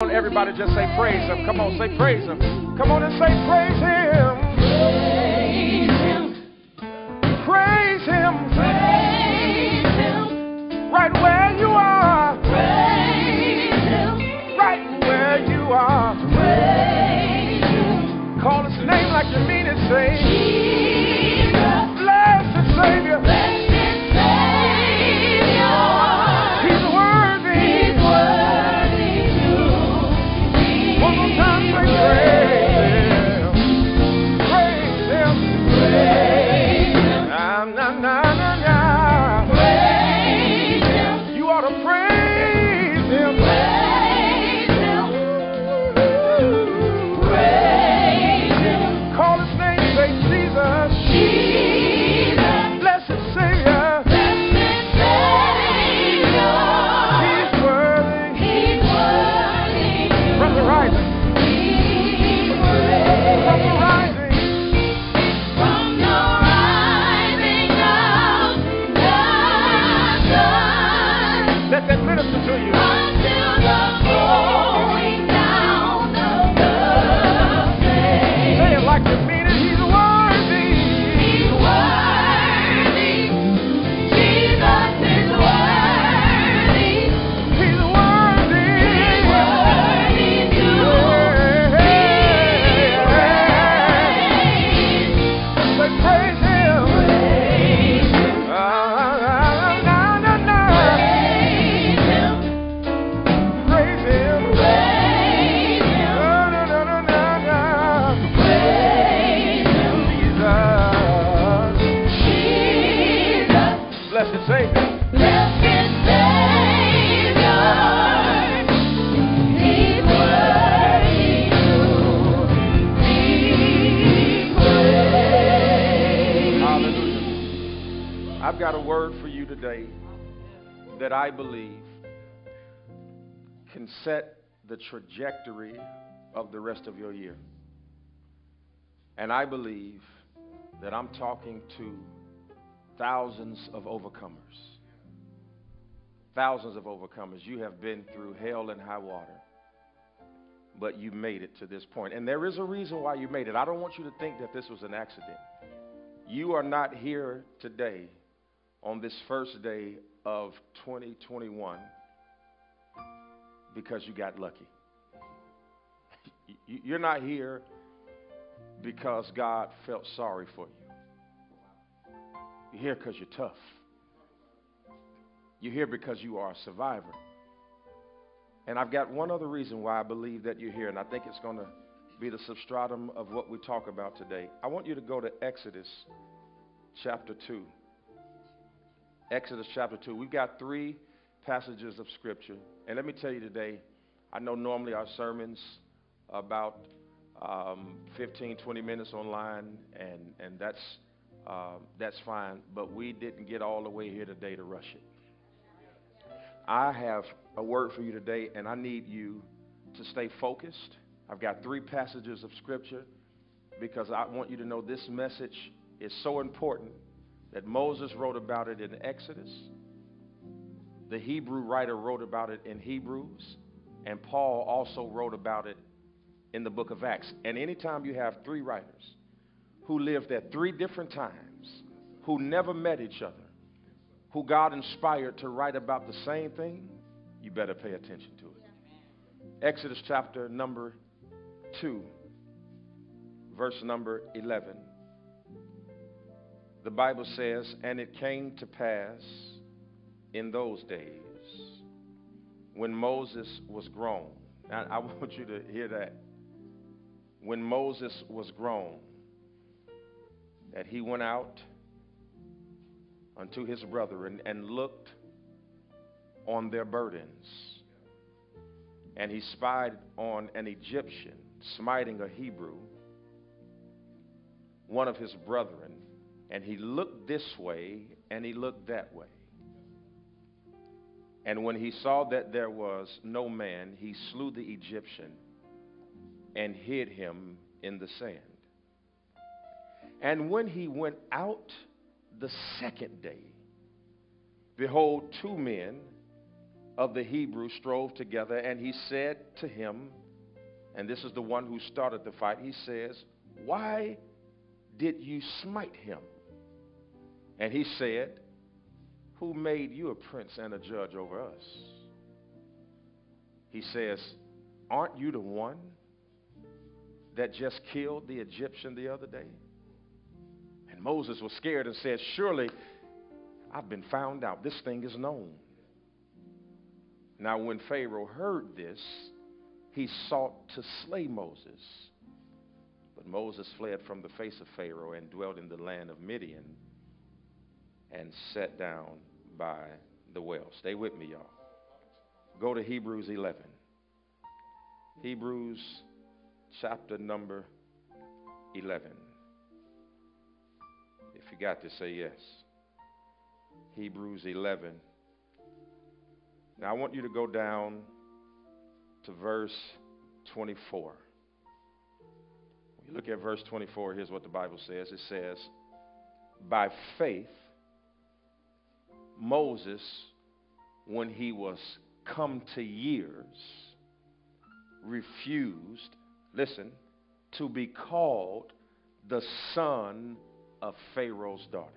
everybody just say praise him. Come on, say praise him. Come on and say praise him. That I believe can set the trajectory of the rest of your year. And I believe that I'm talking to thousands of overcomers. Thousands of overcomers. You have been through hell and high water, but you made it to this point. And there is a reason why you made it. I don't want you to think that this was an accident. You are not here today on this first day of 2021 because you got lucky. You- You're not here because God felt sorry for you. You're here because you're tough. You're here because you are a survivor. And I've got one other reason why I believe that you're here, and I think it's going to be the substratum of what we talk about today. I want you to go to Exodus chapter 2. Exodus chapter 2. We've got three passages of Scripture. And let me tell you today, I know normally our sermons about um, 15, 20 minutes online, and, and that's, um, that's fine. But we didn't get all the way here today to rush it. I have a word for you today, and I need you to stay focused. I've got three passages of Scripture because I want you to know this message is so important that Moses wrote about it in Exodus. The Hebrew writer wrote about it in Hebrews, and Paul also wrote about it in the book of Acts. And anytime you have three writers who lived at three different times, who never met each other, who God inspired to write about the same thing, you better pay attention to it. Exodus chapter number 2, verse number 11. The Bible says, And it came to pass in those days when Moses was grown. Now, I want you to hear that. When Moses was grown, that he went out unto his brethren and looked on their burdens. And he spied on an Egyptian smiting a Hebrew, one of his brethren, and he looked this way and he looked that way. And when he saw that there was no man, he slew the Egyptian and hid him in the sand. And when he went out the second day, behold, two men of the Hebrews strove together, and he said to him, and this is the one who started the fight, he says, Why did you smite him? And he said, Who made you a prince and a judge over us? He says, Aren't you the one that just killed the Egyptian the other day? And Moses was scared and said, Surely I've been found out. This thing is known. Now, when Pharaoh heard this, he sought to slay Moses. But Moses fled from the face of Pharaoh and dwelt in the land of Midian and sat down by the well. Stay with me, y'all. Go to Hebrews 11. Hebrews chapter number 11. If you got to say yes. Hebrews 11. Now I want you to go down to verse 24. When you look at verse 24, here's what the Bible says it says, By faith, Moses, when he was come to years, refused, listen, to be called the son of Pharaoh's daughter.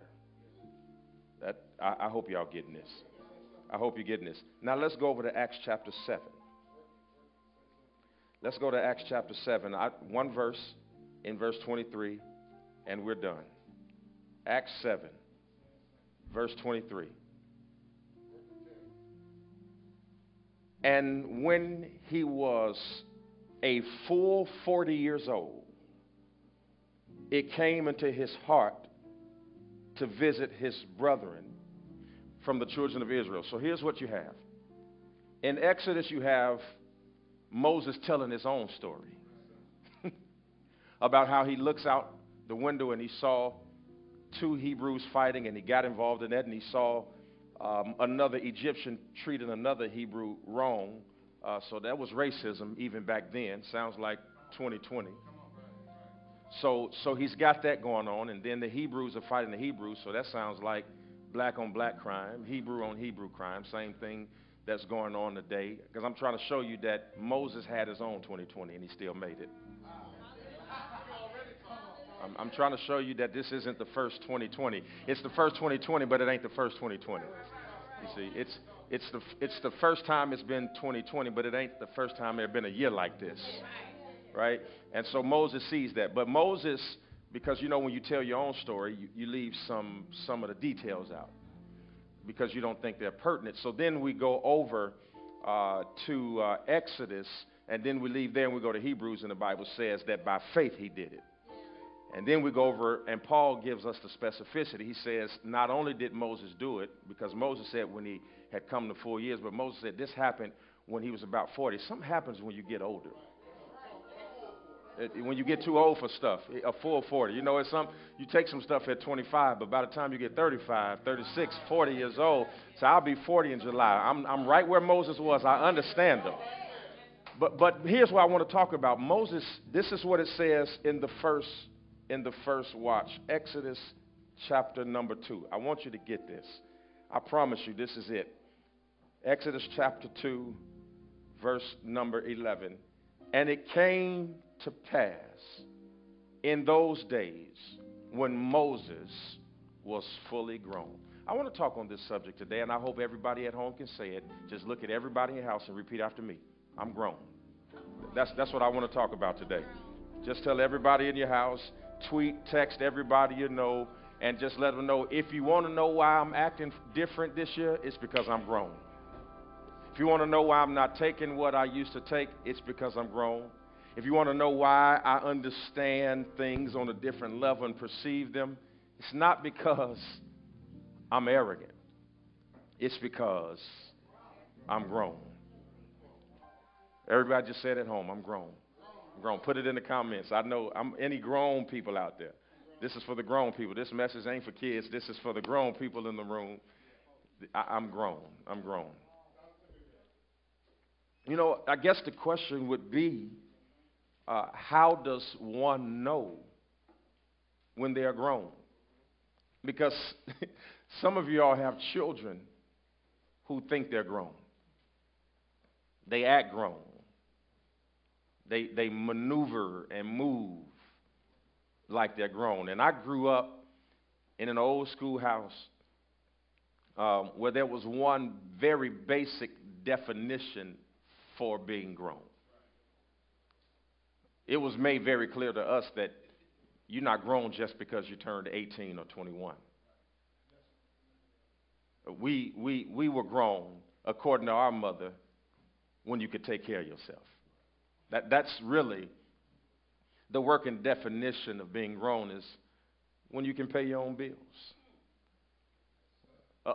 That, I, I hope y'all getting this. I hope you're getting this. Now let's go over to Acts chapter 7. Let's go to Acts chapter 7. I, one verse in verse 23, and we're done. Acts 7, verse 23. And when he was a full 40 years old, it came into his heart to visit his brethren from the children of Israel. So here's what you have. In Exodus, you have Moses telling his own story about how he looks out the window and he saw two Hebrews fighting and he got involved in that and he saw um, another Egyptian treating another Hebrew wrong. Uh, so that was racism even back then. Sounds like 2020. So, so he's got that going on, and then the Hebrews are fighting the Hebrews. So that sounds like black on black crime, Hebrew on Hebrew crime. Same thing that's going on today. Because I'm trying to show you that Moses had his own 2020, and he still made it. I'm, I'm trying to show you that this isn't the first 2020. It's the first 2020, but it ain't the first 2020. You see, it's it's the it's the first time it's been 2020, but it ain't the first time there been a year like this, right? And so Moses sees that. But Moses, because you know when you tell your own story, you, you leave some some of the details out because you don't think they're pertinent. So then we go over uh, to uh, Exodus, and then we leave there and we go to Hebrews, and the Bible says that by faith he did it. And then we go over, and Paul gives us the specificity. He says, not only did Moses do it, because Moses said when he had come to four years, but Moses said this happened when he was about 40. Something happens when you get older. When you get too old for stuff, eh, a full 40. You know, it's some, you take some stuff at 25, but by the time you get 35, 36, 40 years old, so I'll be 40 in July. I'm, I'm right where Moses was. I understand them. But, but here's what I want to talk about. Moses, this is what it says in the first in the first watch. Exodus chapter number 2. I want you to get this. I promise you, this is it. Exodus chapter 2, verse number 11. And it came to pass in those days when Moses was fully grown. I want to talk on this subject today, and I hope everybody at home can say it. Just look at everybody in your house and repeat after me I'm grown. That's, that's what I want to talk about today. Just tell everybody in your house, tweet, text everybody you know, and just let them know if you want to know why I'm acting different this year, it's because I'm grown. If you want to know why I'm not taking what I used to take, it's because I'm grown. If you want to know why I understand things on a different level and perceive them, it's not because I'm arrogant. It's because I'm grown. Everybody just said at home, I'm grown grown. Put it in the comments. I know I'm any grown people out there. This is for the grown people. This message ain't for kids. This is for the grown people in the room. I, am grown. I'm grown. You know, I guess the question would be uh, how does one know when they are grown? Because some of you all have children who think they're grown. They act grown. They, they maneuver and move like they're grown. And I grew up in an old schoolhouse um, where there was one very basic definition for being grown. It was made very clear to us that you're not grown just because you turned 18 or 21. We, we, we were grown, according to our mother, when you could take care of yourself. That, that's really the working definition of being grown is when you can pay your own bills.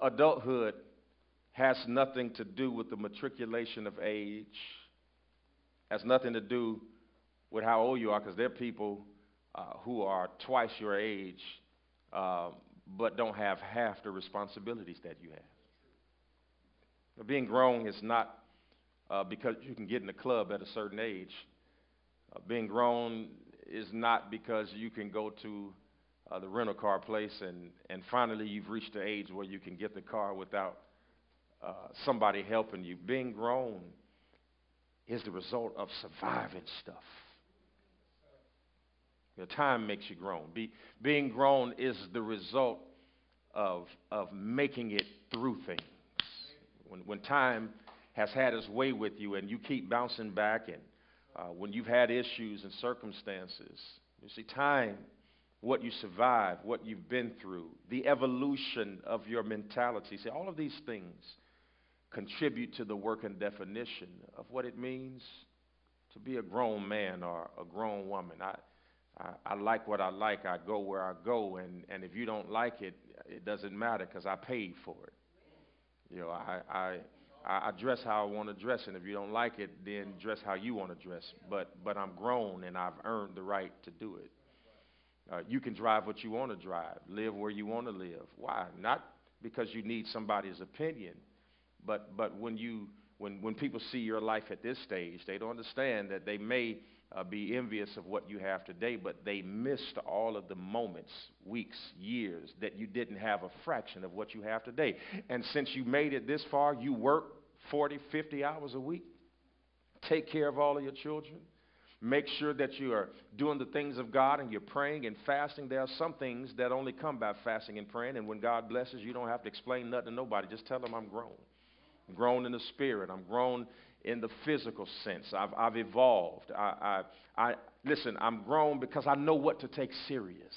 Adulthood has nothing to do with the matriculation of age, has nothing to do with how old you are, because there are people uh, who are twice your age uh, but don't have half the responsibilities that you have. Being grown is not uh, because you can get in the club at a certain age. Uh, being grown is not because you can go to uh, the rental car place and, and finally you've reached the age where you can get the car without uh, somebody helping you. Being grown is the result of surviving stuff. Your time makes you grown. Be, being grown is the result of, of making it through things. When, when time has had its way with you and you keep bouncing back, and uh, when you've had issues and circumstances, you see, time, what you survive, what you've been through, the evolution of your mentality. See, all of these things contribute to the work and definition of what it means to be a grown man or a grown woman. I, I, I like what I like. I go where I go, and, and if you don't like it, it doesn't matter because I paid for it. You know, I, I, I dress how I want to dress, and if you don't like it, then dress how you want to dress. But, but I'm grown, and I've earned the right to do it. Uh, you can drive what you want to drive, live where you want to live. Why? Not because you need somebody's opinion, but, but when, you, when, when people see your life at this stage, they don't understand that they may uh, be envious of what you have today, but they missed all of the moments, weeks, years that you didn't have a fraction of what you have today. And since you made it this far, you work 40, 50 hours a week, take care of all of your children, make sure that you are doing the things of God and you're praying and fasting. There are some things that only come by fasting and praying, and when God blesses, you don't have to explain nothing to nobody. Just tell them I'm grown. I'm grown in the spirit. I'm grown in the physical sense. I've, I've evolved. I, I, I, listen, I'm grown because I know what to take serious.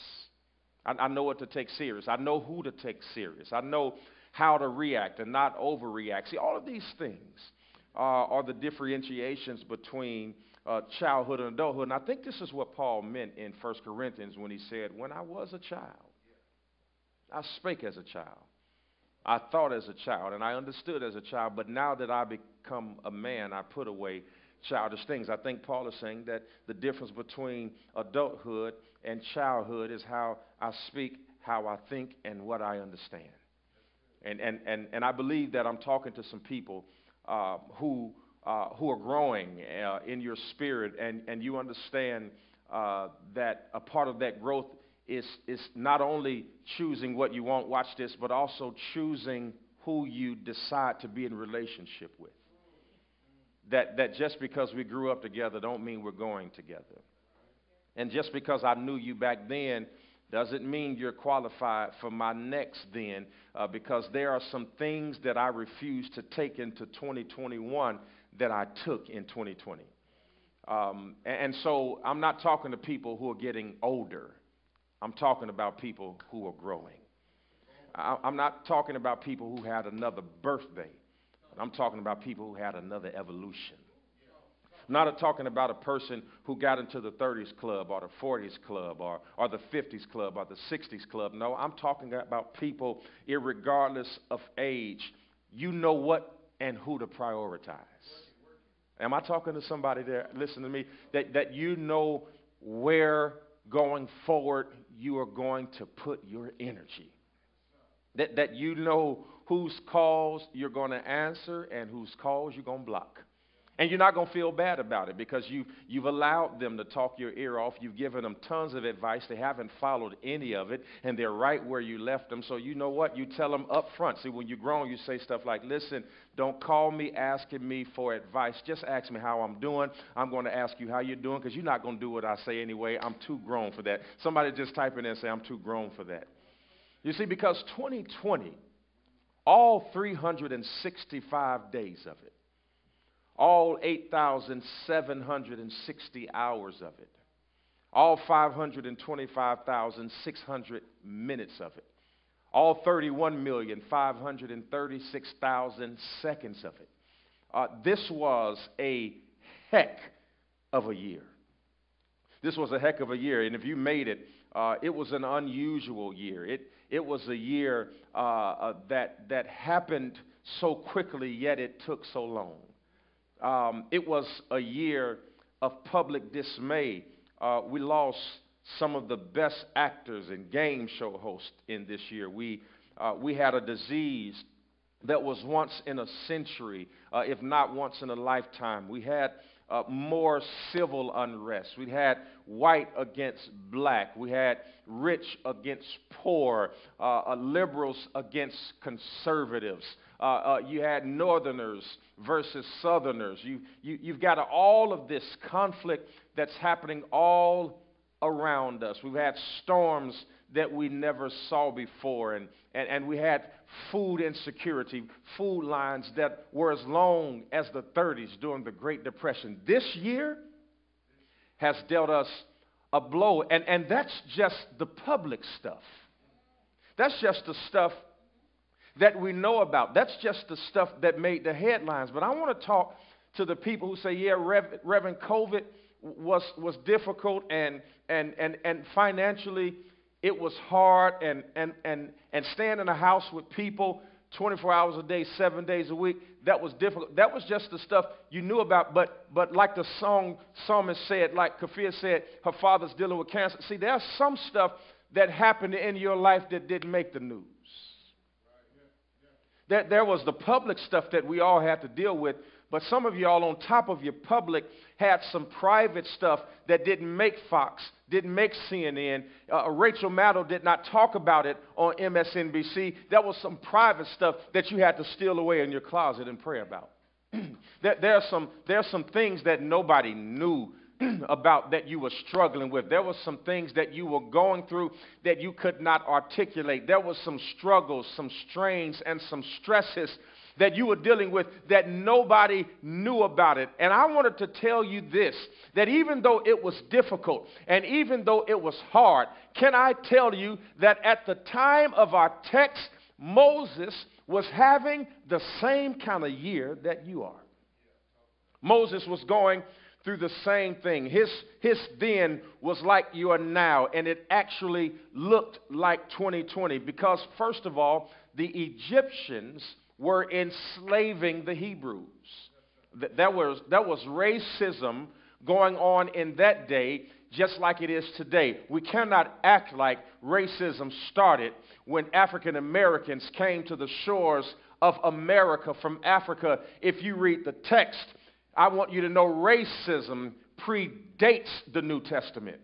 I, I know what to take serious. I know who to take serious. I know how to react and not overreact. See, all of these things uh, are the differentiations between uh, childhood and adulthood. And I think this is what Paul meant in 1 Corinthians when he said, When I was a child, I spake as a child. I thought as a child and I understood as a child, but now that I become a man, I put away childish things. I think Paul is saying that the difference between adulthood and childhood is how I speak, how I think, and what I understand. And, and, and, and I believe that I'm talking to some people uh, who, uh, who are growing uh, in your spirit, and, and you understand uh, that a part of that growth is, is not only choosing what you want, watch this, but also choosing who you decide to be in relationship with. That, that just because we grew up together don't mean we're going together. And just because I knew you back then doesn't mean you're qualified for my next then, uh, because there are some things that I refuse to take into 2021 that I took in 2020. Um, and, and so I'm not talking to people who are getting older. I'm talking about people who are growing. I, I'm not talking about people who had another birthday. I'm talking about people who had another evolution. Not talking about a person who got into the 30s club or the 40s club or, or the 50s club or the 60s club. No, I'm talking about people, regardless of age, you know what and who to prioritize. Am I talking to somebody there? Listen to me. That, that you know where going forward you are going to put your energy. That, that you know whose calls you're going to answer and whose calls you're going to block. And you're not going to feel bad about it because you, you've allowed them to talk your ear off. You've given them tons of advice. They haven't followed any of it, and they're right where you left them. So you know what? You tell them up front. See, when you're grown, you say stuff like, listen, don't call me asking me for advice. Just ask me how I'm doing. I'm going to ask you how you're doing because you're not going to do what I say anyway. I'm too grown for that. Somebody just type in and say, I'm too grown for that. You see, because 2020, all 365 days of it, all 8,760 hours of it, all 525,600 minutes of it, all 31,536,000 seconds of it. Uh, this was a heck of a year. This was a heck of a year, and if you made it, uh, it was an unusual year. It, it was a year uh, uh that, that happened so quickly, yet it took so long. Um, it was a year of public dismay. Uh, we lost some of the best actors and game show hosts in this year. We, uh, we had a disease that was once in a century, uh, if not once in a lifetime. We had uh, more civil unrest. We had white against black. We had rich against poor, uh, uh, liberals against conservatives. Uh, uh, you had northerners versus southerners. You, you, you've got all of this conflict that's happening all around us. We've had storms that we never saw before, and, and, and we had food insecurity, food lines that were as long as the 30s during the Great Depression. This year has dealt us a blow, and, and that's just the public stuff. That's just the stuff that we know about. That's just the stuff that made the headlines. But I want to talk to the people who say, yeah, Reverend, COVID was, was difficult and, and, and, and financially it was hard and, and, and, and staying in a house with people 24 hours a day, seven days a week, that was difficult. That was just the stuff you knew about. But, but like the song psalmist said, like Kafir said, her father's dealing with cancer. See, there's some stuff that happened in your life that didn't make the news. There, there was the public stuff that we all had to deal with, but some of y'all, on top of your public, had some private stuff that didn't make Fox, didn't make CNN. Uh, Rachel Maddow did not talk about it on MSNBC. That was some private stuff that you had to steal away in your closet and pray about. there, there, are some, there are some things that nobody knew about that you were struggling with. There were some things that you were going through that you could not articulate. There were some struggles, some strains, and some stresses that you were dealing with that nobody knew about it. And I wanted to tell you this that even though it was difficult and even though it was hard, can I tell you that at the time of our text, Moses was having the same kind of year that you are. Moses was going through the same thing. His, his then was like you are now, and it actually looked like 2020 because, first of all, the Egyptians were enslaving the Hebrews. That was, that was racism going on in that day, just like it is today. We cannot act like racism started when African Americans came to the shores of America from Africa. If you read the text, I want you to know racism predates the New Testament.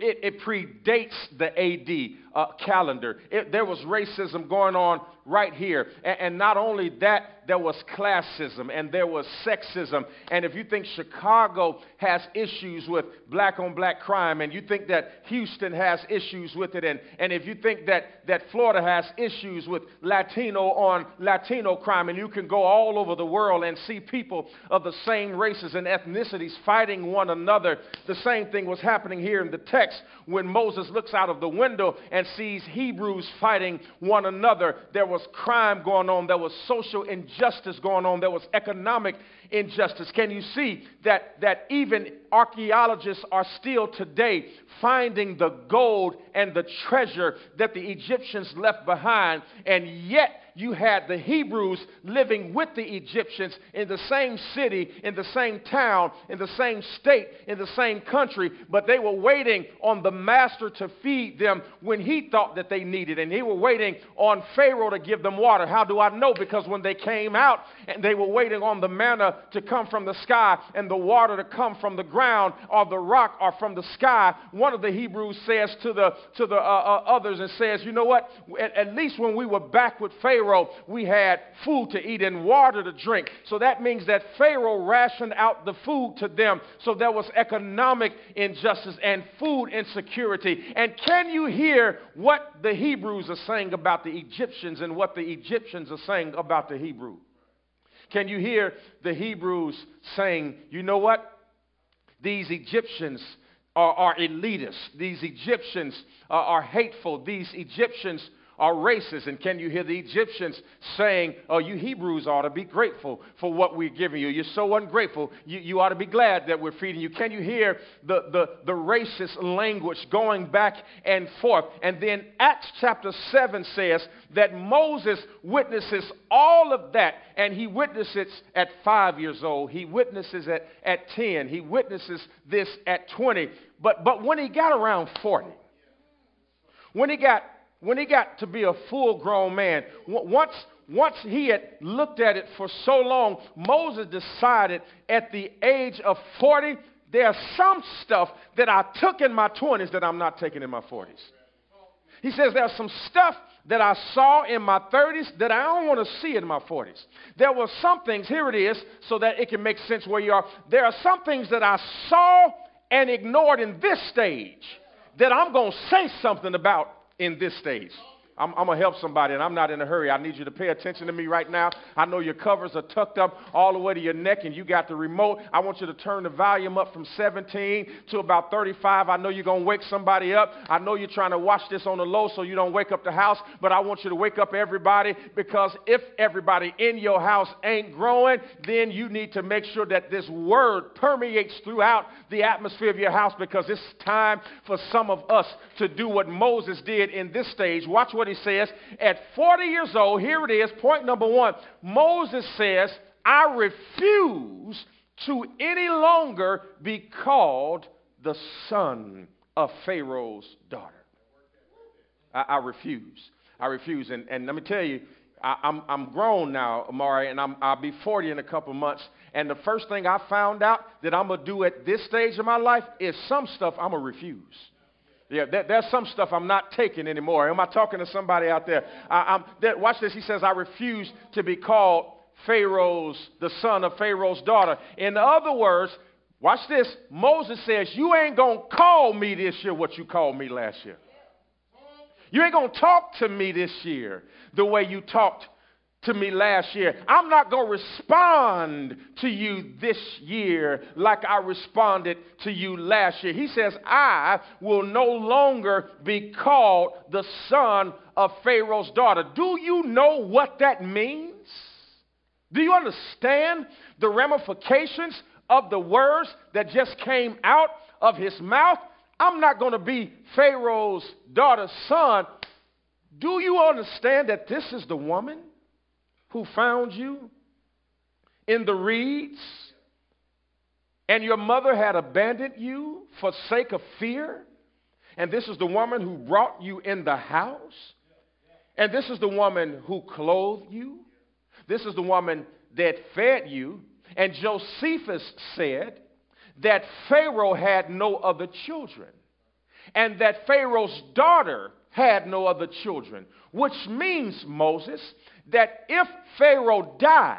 It, it, predates the AD uh, calendar. It, there was racism going on right here. And, and, not only that, there was classism and there was sexism. And if you think Chicago has issues with black on black crime, and you think that Houston has issues with it, and, and if you think that, that Florida has issues with Latino on Latino crime, and you can go all over the world and see people of the same races and ethnicities fighting one another, the same thing was happening here in the text when Moses looks out of the window and sees Hebrews fighting one another. There was crime going on, there was social injustice going on, there was economic injustice. Can you see that, that even archaeologists are still today finding the gold and the treasure that the Egyptians left behind, and yet you had the Hebrews living with the Egyptians in the same city, in the same town, in the same state, in the same country, but they were waiting on the master to feed them when he thought that they needed. And they were waiting on Pharaoh to give them water. How do I know? Because when they came out and they were waiting on the manna to come from the sky and the water to come from the ground or the rock or from the sky, one of the Hebrews says to the, to the uh, uh, others and says, You know what? At, at least when we were back with Pharaoh, we had food to eat and water to drink. So that means that Pharaoh rationed out the food to them. So there was economic injustice and food insecurity. And can you hear what the Hebrews are saying about the Egyptians and what the Egyptians are saying about the Hebrew? Can you hear the Hebrews saying, you know what? These Egyptians are, are elitists. These Egyptians are, are hateful. These Egyptians are racist. And can you hear the Egyptians saying, Oh, you Hebrews ought to be grateful for what we're giving you? You're so ungrateful. You, you ought to be glad that we're feeding you. Can you hear the, the, the racist language going back and forth? And then Acts chapter 7 says that Moses witnesses all of that, and he witnesses at five years old. He witnesses at, at 10. He witnesses this at 20. But, but when he got around 40, when he got when he got to be a full grown man, once, once he had looked at it for so long, Moses decided at the age of 40, there's some stuff that I took in my 20s that I'm not taking in my 40s. He says there's some stuff that I saw in my 30s that I don't want to see in my 40s. There were some things, here it is, so that it can make sense where you are. There are some things that I saw and ignored in this stage that I'm going to say something about in this stage. I'm, I'm going to help somebody, and I'm not in a hurry. I need you to pay attention to me right now. I know your covers are tucked up all the way to your neck, and you got the remote. I want you to turn the volume up from 17 to about 35. I know you're going to wake somebody up. I know you're trying to watch this on the low so you don't wake up the house, but I want you to wake up everybody because if everybody in your house ain't growing, then you need to make sure that this word permeates throughout the atmosphere of your house because it's time for some of us to do what Moses did in this stage. Watch what what he says. At 40 years old, here it is, point number one Moses says, I refuse to any longer be called the son of Pharaoh's daughter. I, I refuse. I refuse. And, and let me tell you, I, am I'm, I'm grown now, Amari, and I'm, I'll be 40 in a couple months. And the first thing I found out that I'm going to do at this stage of my life is some stuff I'm going to refuse. Yeah, there, there's some stuff I'm not taking anymore. Am I talking to somebody out there? I, there, watch this. He says, I refuse to be called Pharaoh's, the son of Pharaoh's daughter. In other words, watch this. Moses says, You ain't going to call me this year what you called me last year. You ain't going to talk to me this year the way you talked to me last year. I'm not going to respond to you this year like I responded to you last year. He says, I will no longer be called the son of Pharaoh's daughter. Do you know what that means? Do you understand the ramifications of the words that just came out of his mouth? I'm not going to be Pharaoh's daughter's son. Do you understand that this is the woman? Who found you in the reeds, and your mother had abandoned you for sake of fear, and this is the woman who brought you in the house, and this is the woman who clothed you, this is the woman that fed you, and Josephus said that Pharaoh had no other children, and that Pharaoh's daughter had no other children, which means, Moses, that if Pharaoh dies,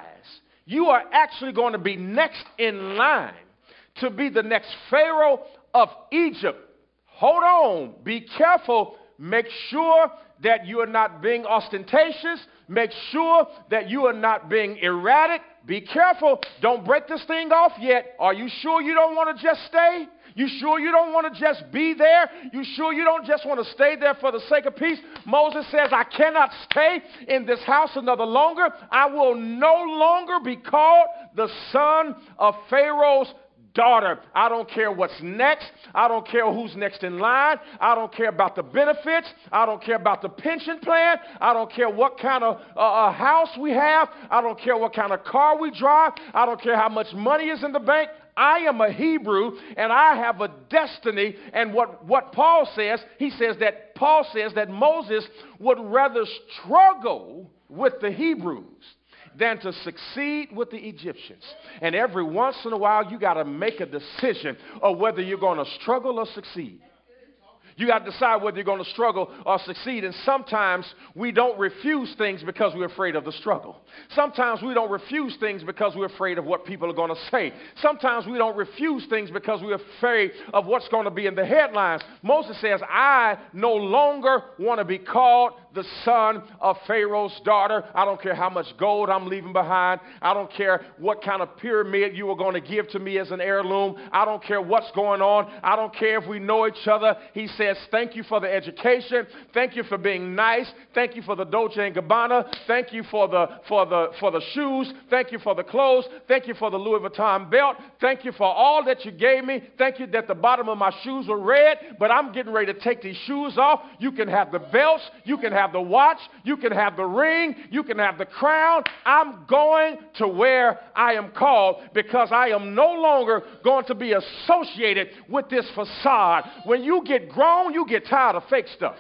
you are actually going to be next in line to be the next Pharaoh of Egypt. Hold on, be careful, make sure that you are not being ostentatious, make sure that you are not being erratic. Be careful, don't break this thing off yet. Are you sure you don't want to just stay? You sure you don't want to just be there? You sure you don't just want to stay there for the sake of peace? Moses says, I cannot stay in this house another longer. I will no longer be called the son of Pharaoh's daughter. I don't care what's next. I don't care who's next in line. I don't care about the benefits. I don't care about the pension plan. I don't care what kind of uh, uh, house we have. I don't care what kind of car we drive. I don't care how much money is in the bank. I am a Hebrew and I have a destiny. And what, what Paul says, he says that Paul says that Moses would rather struggle with the Hebrews than to succeed with the Egyptians. And every once in a while, you got to make a decision of whether you're going to struggle or succeed. You got to decide whether you're going to struggle or succeed. And sometimes we don't refuse things because we're afraid of the struggle. Sometimes we don't refuse things because we're afraid of what people are going to say. Sometimes we don't refuse things because we're afraid of what's going to be in the headlines. Moses says, I no longer want to be called the son of Pharaoh's daughter. I don't care how much gold I'm leaving behind. I don't care what kind of pyramid you are going to give to me as an heirloom. I don't care what's going on. I don't care if we know each other. He said, says, Thank you for the education. Thank you for being nice. Thank you for the Dolce and Gabbana. Thank you for the, for, the, for the shoes. Thank you for the clothes. Thank you for the Louis Vuitton belt. Thank you for all that you gave me. Thank you that the bottom of my shoes were red, but I'm getting ready to take these shoes off. You can have the belts. You can have the watch. You can have the ring. You can have the crown. I'm going to where I am called because I am no longer going to be associated with this facade. When you get grown, you get tired of fake stuff.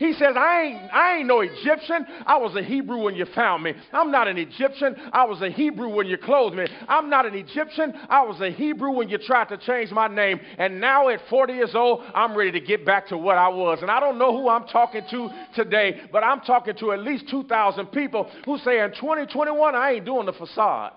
He says, I ain't, I ain't no Egyptian. I was a Hebrew when you found me. I'm not an Egyptian. I was a Hebrew when you clothed me. I'm not an Egyptian. I was a Hebrew when you tried to change my name. And now at 40 years old, I'm ready to get back to what I was. And I don't know who I'm talking to today, but I'm talking to at least 2,000 people who say in 2021, I ain't doing the facade.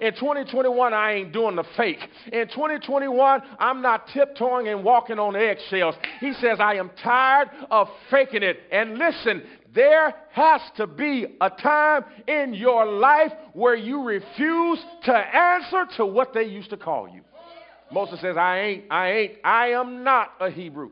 In 2021, I ain't doing the fake. In 2021, I'm not tiptoeing and walking on eggshells. He says, I am tired of faking it. And listen, there has to be a time in your life where you refuse to answer to what they used to call you. Moses says, I ain't, I ain't, I am not a Hebrew.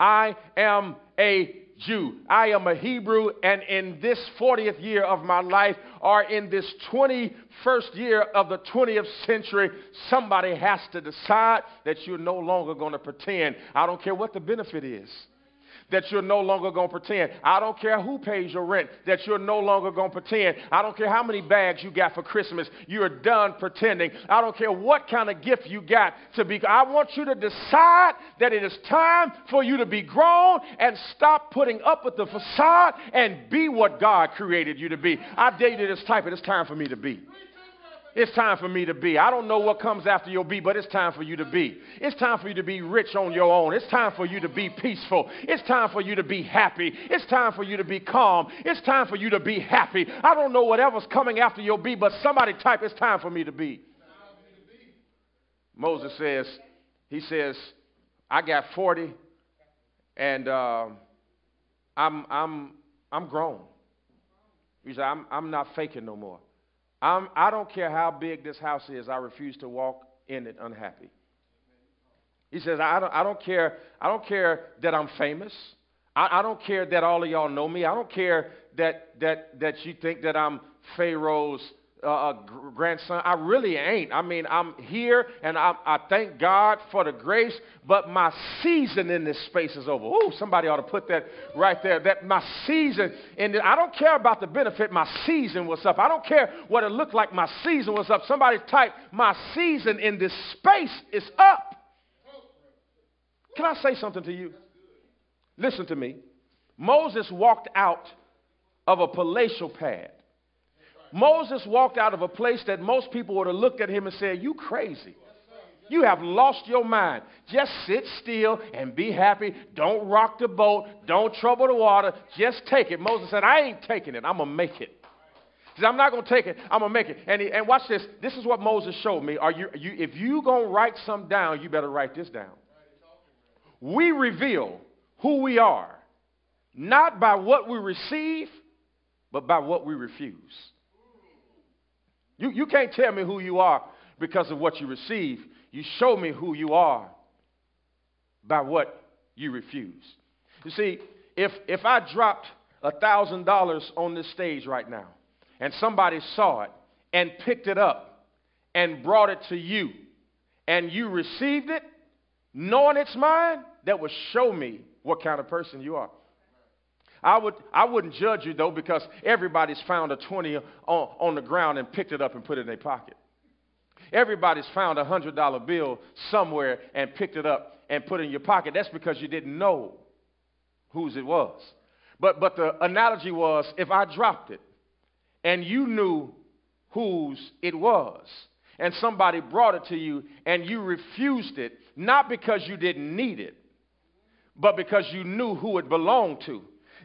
I am a Jew. I am a Hebrew, and in this 40th year of my life, or in this 21st year of the 20th century, somebody has to decide that you're no longer going to pretend. I don't care what the benefit is that you're no longer going to pretend. I don't care who pays your rent, that you're no longer going to pretend. I don't care how many bags you got for Christmas, you're done pretending. I don't care what kind of gift you got to be. I want you to decide that it is time for you to be grown and stop putting up with the facade and be what God created you to be. I dare you to type it. It's time for me to be. It's time for me to be. I don't know what comes after your be, but it's time for you to be. It's time for you to be rich on your own. It's time for you to be peaceful. It's time for you to be happy. It's time for you to be calm. It's time for you to be happy. I don't know whatever's coming after your be, but somebody type, it's time for me to be. Moses says, he says, I got 40 and uh, I'm, I'm, I'm grown. He said, I'm, I'm not faking no more. I'm, I don't care how big this house is, I refuse to walk in it unhappy. He says, I don't, I don't care. I don't care that I'm famous. I, I don't care that all of y'all know me. I don't care that that that you think that I'm Pharaoh's uh, grandson. I really ain't. I mean, I'm here and I, I thank God for the grace, but my season in this space is over. Oh, somebody ought to put that right there. That my season, and I don't care about the benefit, my season was up. I don't care what it looked like, my season was up. Somebody type, my season in this space is up. Can I say something to you? Listen to me. Moses walked out of a palatial pad Moses walked out of a place that most people would have looked at him and said, You crazy. You have lost your mind. Just sit still and be happy. Don't rock the boat. Don't trouble the water. Just take it. Moses said, I ain't taking it. I'm going to make it. He said, I'm not going to take it. I'm going to make it. And, he, and watch this. This is what Moses showed me. Are you, you, if you going to write some down, you better write this down. We reveal who we are, not by what we receive, but by what we refuse. You, you can't tell me who you are because of what you receive. You show me who you are by what you refuse. You see, if, if I dropped $1,000 on this stage right now and somebody saw it and picked it up and brought it to you and you received it, knowing it's mine, that would show me what kind of person you are. I, would, I wouldn't judge you though because everybody's found a 20 on, on the ground and picked it up and put it in their pocket. Everybody's found a $100 bill somewhere and picked it up and put it in your pocket. That's because you didn't know whose it was. But, but the analogy was if I dropped it and you knew whose it was, and somebody brought it to you and you refused it, not because you didn't need it, but because you knew who it belonged to,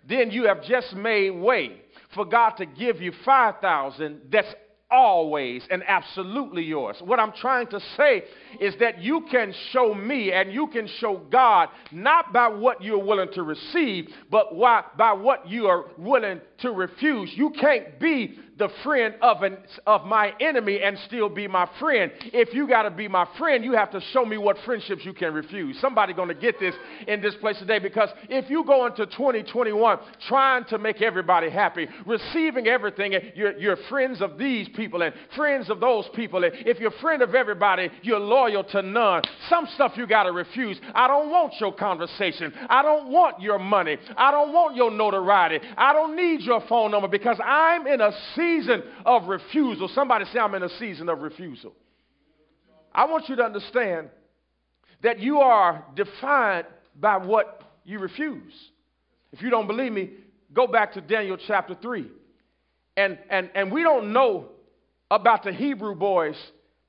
then you have just made way for God to give you 5,000 that's always and absolutely yours. What I'm trying to say is that you can show me and you can show God not by what you're willing to receive, but why, by what you are willing to refuse. You can't be the friend of, an, of my enemy and still be my friend. If you got to be my friend, you have to show me what friendships you can refuse. Somebody going to get this in this place today because if you go into 2021 trying to make everybody happy, receiving everything, you're, you're friends of these people and friends of those people. And if you're friend of everybody, you're loyal to none. Some stuff you got to refuse. I don't want your conversation. I don't want your money. I don't want your notoriety. I don't need your phone number because I'm in a season season of refusal. Somebody say, I'm in a season of refusal. I want you to understand that you are defined by what you refuse. If you don't believe me, go back to Daniel chapter 3. And, and, and we don't know about the Hebrew boys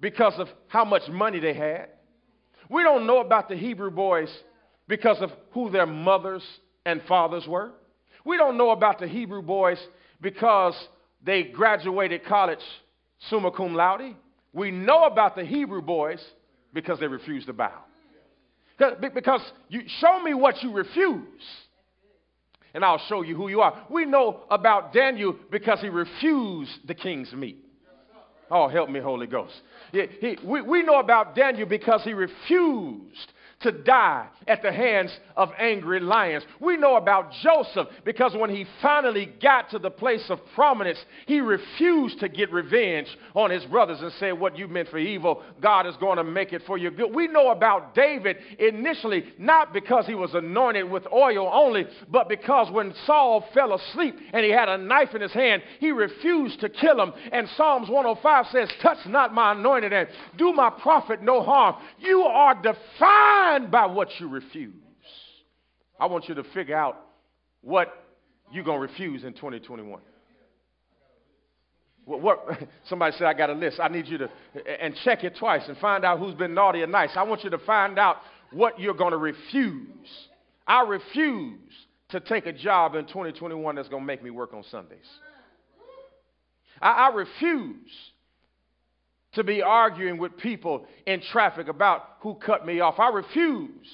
because of how much money they had. We don't know about the Hebrew boys because of who their mothers and fathers were. We don't know about the Hebrew boys because they graduated college summa cum laude. We know about the Hebrew boys because they refused to bow. Because you show me what you refuse, and I'll show you who you are. We know about Daniel because he refused the king's meat. Oh, help me, Holy Ghost. He, we, we know about Daniel because he refused to die at the hands of angry lions. We know about Joseph because when he finally got to the place of prominence, he refused to get revenge on his brothers and said, What you meant for evil, God is going to make it for your good. We know about David initially, not because he was anointed with oil only, but because when Saul fell asleep and he had a knife in his hand, he refused to kill him. And Psalms 105 says, Touch not my anointed and do my prophet no harm. You are defied by what you refuse. I want you to figure out what you're going to refuse in 2021. What, what, somebody said, I got a list. I need you to, and check it twice and find out who's been naughty or nice. I want you to find out what you're going to refuse. I refuse to take a job in 2021 that's going to make me work on Sundays. I, I refuse to be arguing with people in traffic about who cut me off. I refuse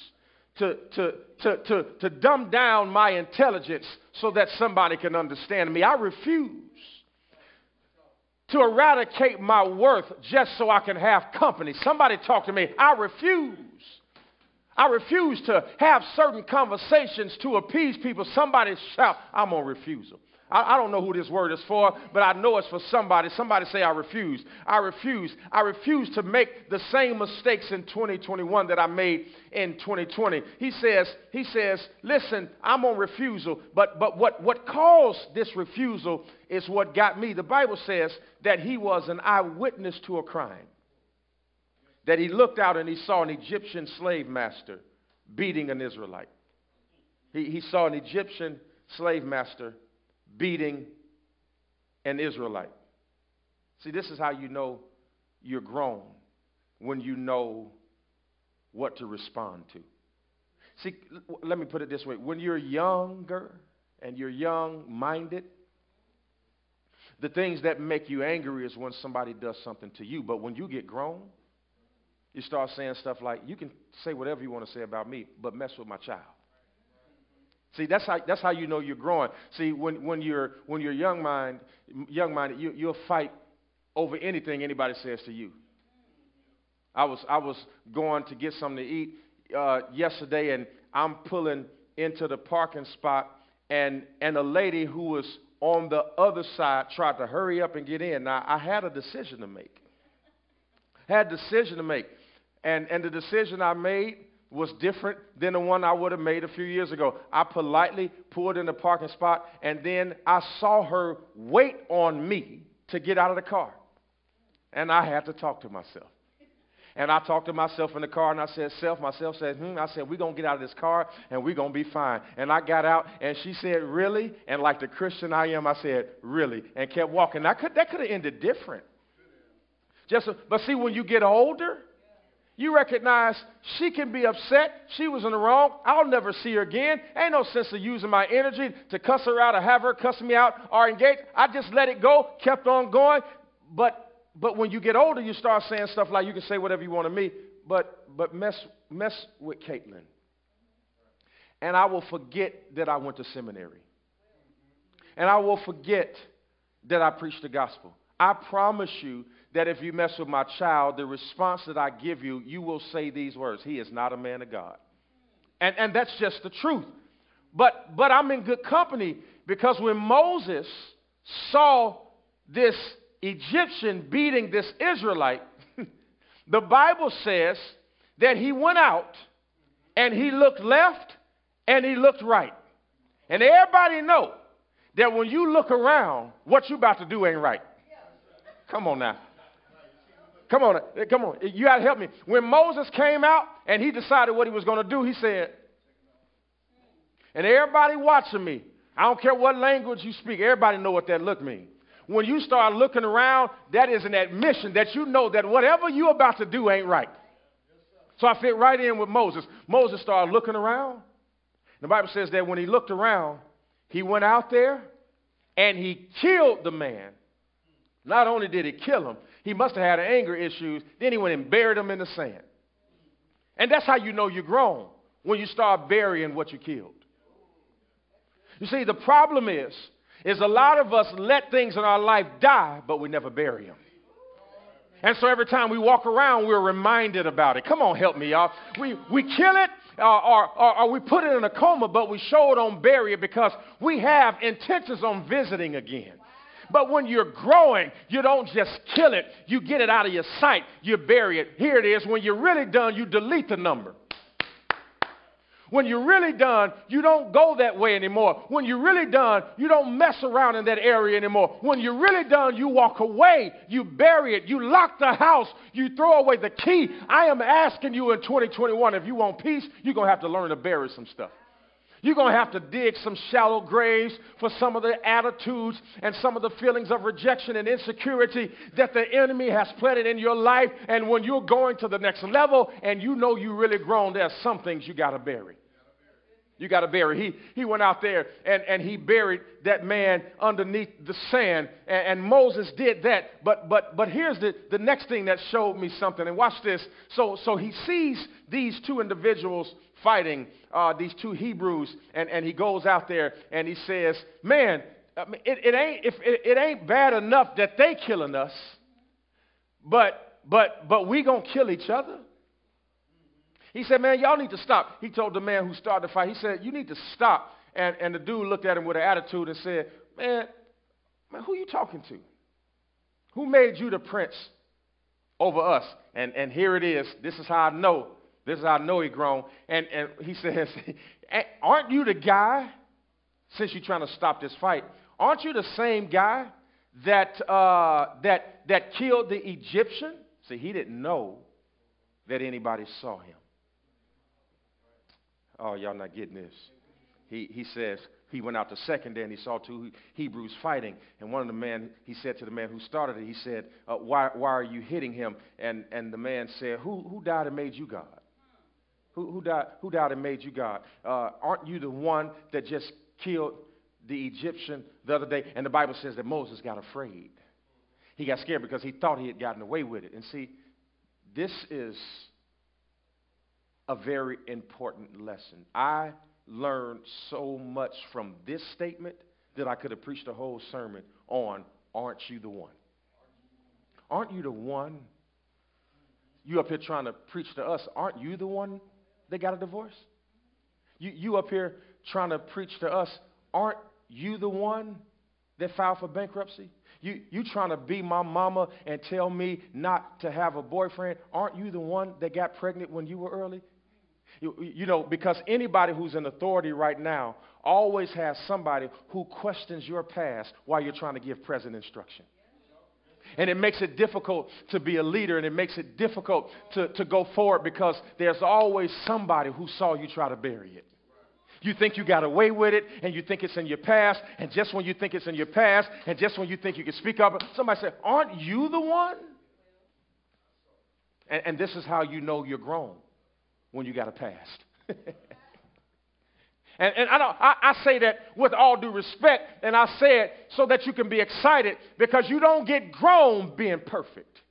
to, to, to, to, to dumb down my intelligence so that somebody can understand me. I refuse to eradicate my worth just so I can have company. Somebody talk to me. I refuse. I refuse to have certain conversations to appease people. Somebody shout, I'm going to refuse refusal. I, I, don't know who this word is for, but I know it's for somebody. Somebody say, I refuse. I refuse. I refuse to make the same mistakes in 2021 that I made in 2020. He says, he says, listen, I'm on refusal, but, but what, what caused this refusal is what got me. The Bible says that he was an eyewitness to a crime. That he looked out and he saw an Egyptian slave master beating an Israelite. He, he saw an Egyptian slave master beating an Israelite. See, this is how you know you're grown when you know what to respond to. See, let me put it this way when you're younger and you're young minded, the things that make you angry is when somebody does something to you. But when you get grown, you start saying stuff like, you can say whatever you want to say about me, but mess with my child. See, that's how, that's how you know you're growing. See, when, when you're, when you're young, mind, young minded, you, you'll fight over anything anybody says to you. I was, I was going to get something to eat uh, yesterday, and I'm pulling into the parking spot, and, and a lady who was on the other side tried to hurry up and get in. Now, I had a decision to make. had a decision to make. And, and the decision I made was different than the one I would have made a few years ago. I politely pulled in the parking spot, and then I saw her wait on me to get out of the car. And I had to talk to myself. And I talked to myself in the car and I said, Self, myself said, hmm. I said, We're going to get out of this car and we're going to be fine. And I got out and she said, Really? And like the Christian I am, I said, Really? And kept walking. I could, that could have ended different. Just, but see, when you get older, you recognize she can be upset. She was in the wrong. I'll never see her again. Ain't no sense of using my energy to cuss her out or have her cuss me out or engage. I just let it go, kept on going. But but when you get older, you start saying stuff like you can say whatever you want to me, but but mess mess with Caitlin. And I will forget that I went to seminary. And I will forget that I preached the gospel. I promise you that if you mess with my child, the response that I give you, you will say these words He is not a man of God. And, and that's just the truth. But, but I'm in good company because when Moses saw this Egyptian beating this Israelite, the Bible says that he went out and he looked left and he looked right. And everybody know that when you look around, what you about to do ain't right. Come on now. Come on, eh, come on. You got to help me. When Moses came out and he decided what he was going to do, he said, and everybody watching me, I don't care what language you speak, everybody know what that look means. When you start looking around, that is an admission that you know that whatever you're about to do ain't right. So I fit right in with Moses. Moses started looking around. The Bible says that when he looked around, he went out there and he killed the man. Not only did he kill him, he must have had anger issues. Then he went and buried him in the sand. And that's how you know you're grown when you start burying what you killed. You see, the problem is is a lot of us let things in our life die, but we never bury them. And so every time we walk around, we're reminded about it. Come on, help me, y'all. We, we kill it uh, or, or, or we put it in a coma, but we show it on bury it because we have intentions on visiting again. But when you're growing, you don't just kill it, you get it out of your sight, you bury it. Here it is. When you're really done, you delete the number. When you're really done, you don't go that way anymore. When you're really done, you don't mess around in that area anymore. When you're really done, you walk away, you bury it, you lock the house, you throw away the key. I am asking you in 2021 if you want peace, you're going to have to learn to bury some stuff. You're going to have to dig some shallow graves for some of the attitudes and some of the feelings of rejection and insecurity that the enemy has planted in your life. And when you're going to the next level and you know you really grown, there's some things you got to bury. You got to bury. He, he went out there and, and he buried that man underneath the sand. And, and, Moses did that. But, but, but here's the, the next thing that showed me something. And watch this. So, so he sees these two individuals fighting, uh, these two Hebrews, and, and he goes out there and he says, Man, it, it, ain't, if, it, it ain't bad enough that they killing us, but, but, but we going to kill each other. He said, Man, y'all need to stop. He told the man who started the fight, he said, You need to stop. And, and the dude looked at him with an attitude and said, Man, man, who you talking to? Who made you the prince over us? And, and here it is. This is how I know. This is how I know he grown. And, and he says, Aren't you the guy, since you're trying to stop this fight, aren't you the same guy that, uh, that, that killed the Egyptian? See, he didn't know that anybody saw him. Oh, y'all not getting this. He, he says he went out the second day and he saw two Hebrews fighting. And one of the men, he said to the man who started it, he said, uh, why, why are you hitting him? And, and the man said, who, who died and made you God? Who, who, died, who died and made you God? Uh, aren't you the one that just killed the Egyptian the other day? And the Bible says that Moses got afraid. He got scared because he thought he had gotten away with it. And see, this is a very important lesson. I learned so much from this statement that I could have preached a whole sermon on Aren't You the One? Aren't you the one? You up here trying to preach to us, aren't you the one that got a divorce? You, you up here trying to preach to us, aren't you the one that filed for bankruptcy? You, you trying to be my mama and tell me not to have a boyfriend? Aren't you the one that got pregnant when you were early? You, you know, because anybody who's in authority right now always has somebody who questions your past while you're trying to give present instruction. And it makes it difficult to be a leader and it makes it difficult to, to go forward because there's always somebody who saw you try to bury it. You think you got away with it and you think it's in your past, and just when you think it's in your past, and just when you think you can speak up, somebody said, Aren't you the one? And, and this is how you know you're grown when you got a past. and, and I, I, I say that with all due respect, and I say it so that you can be excited because you don't get grown being perfect.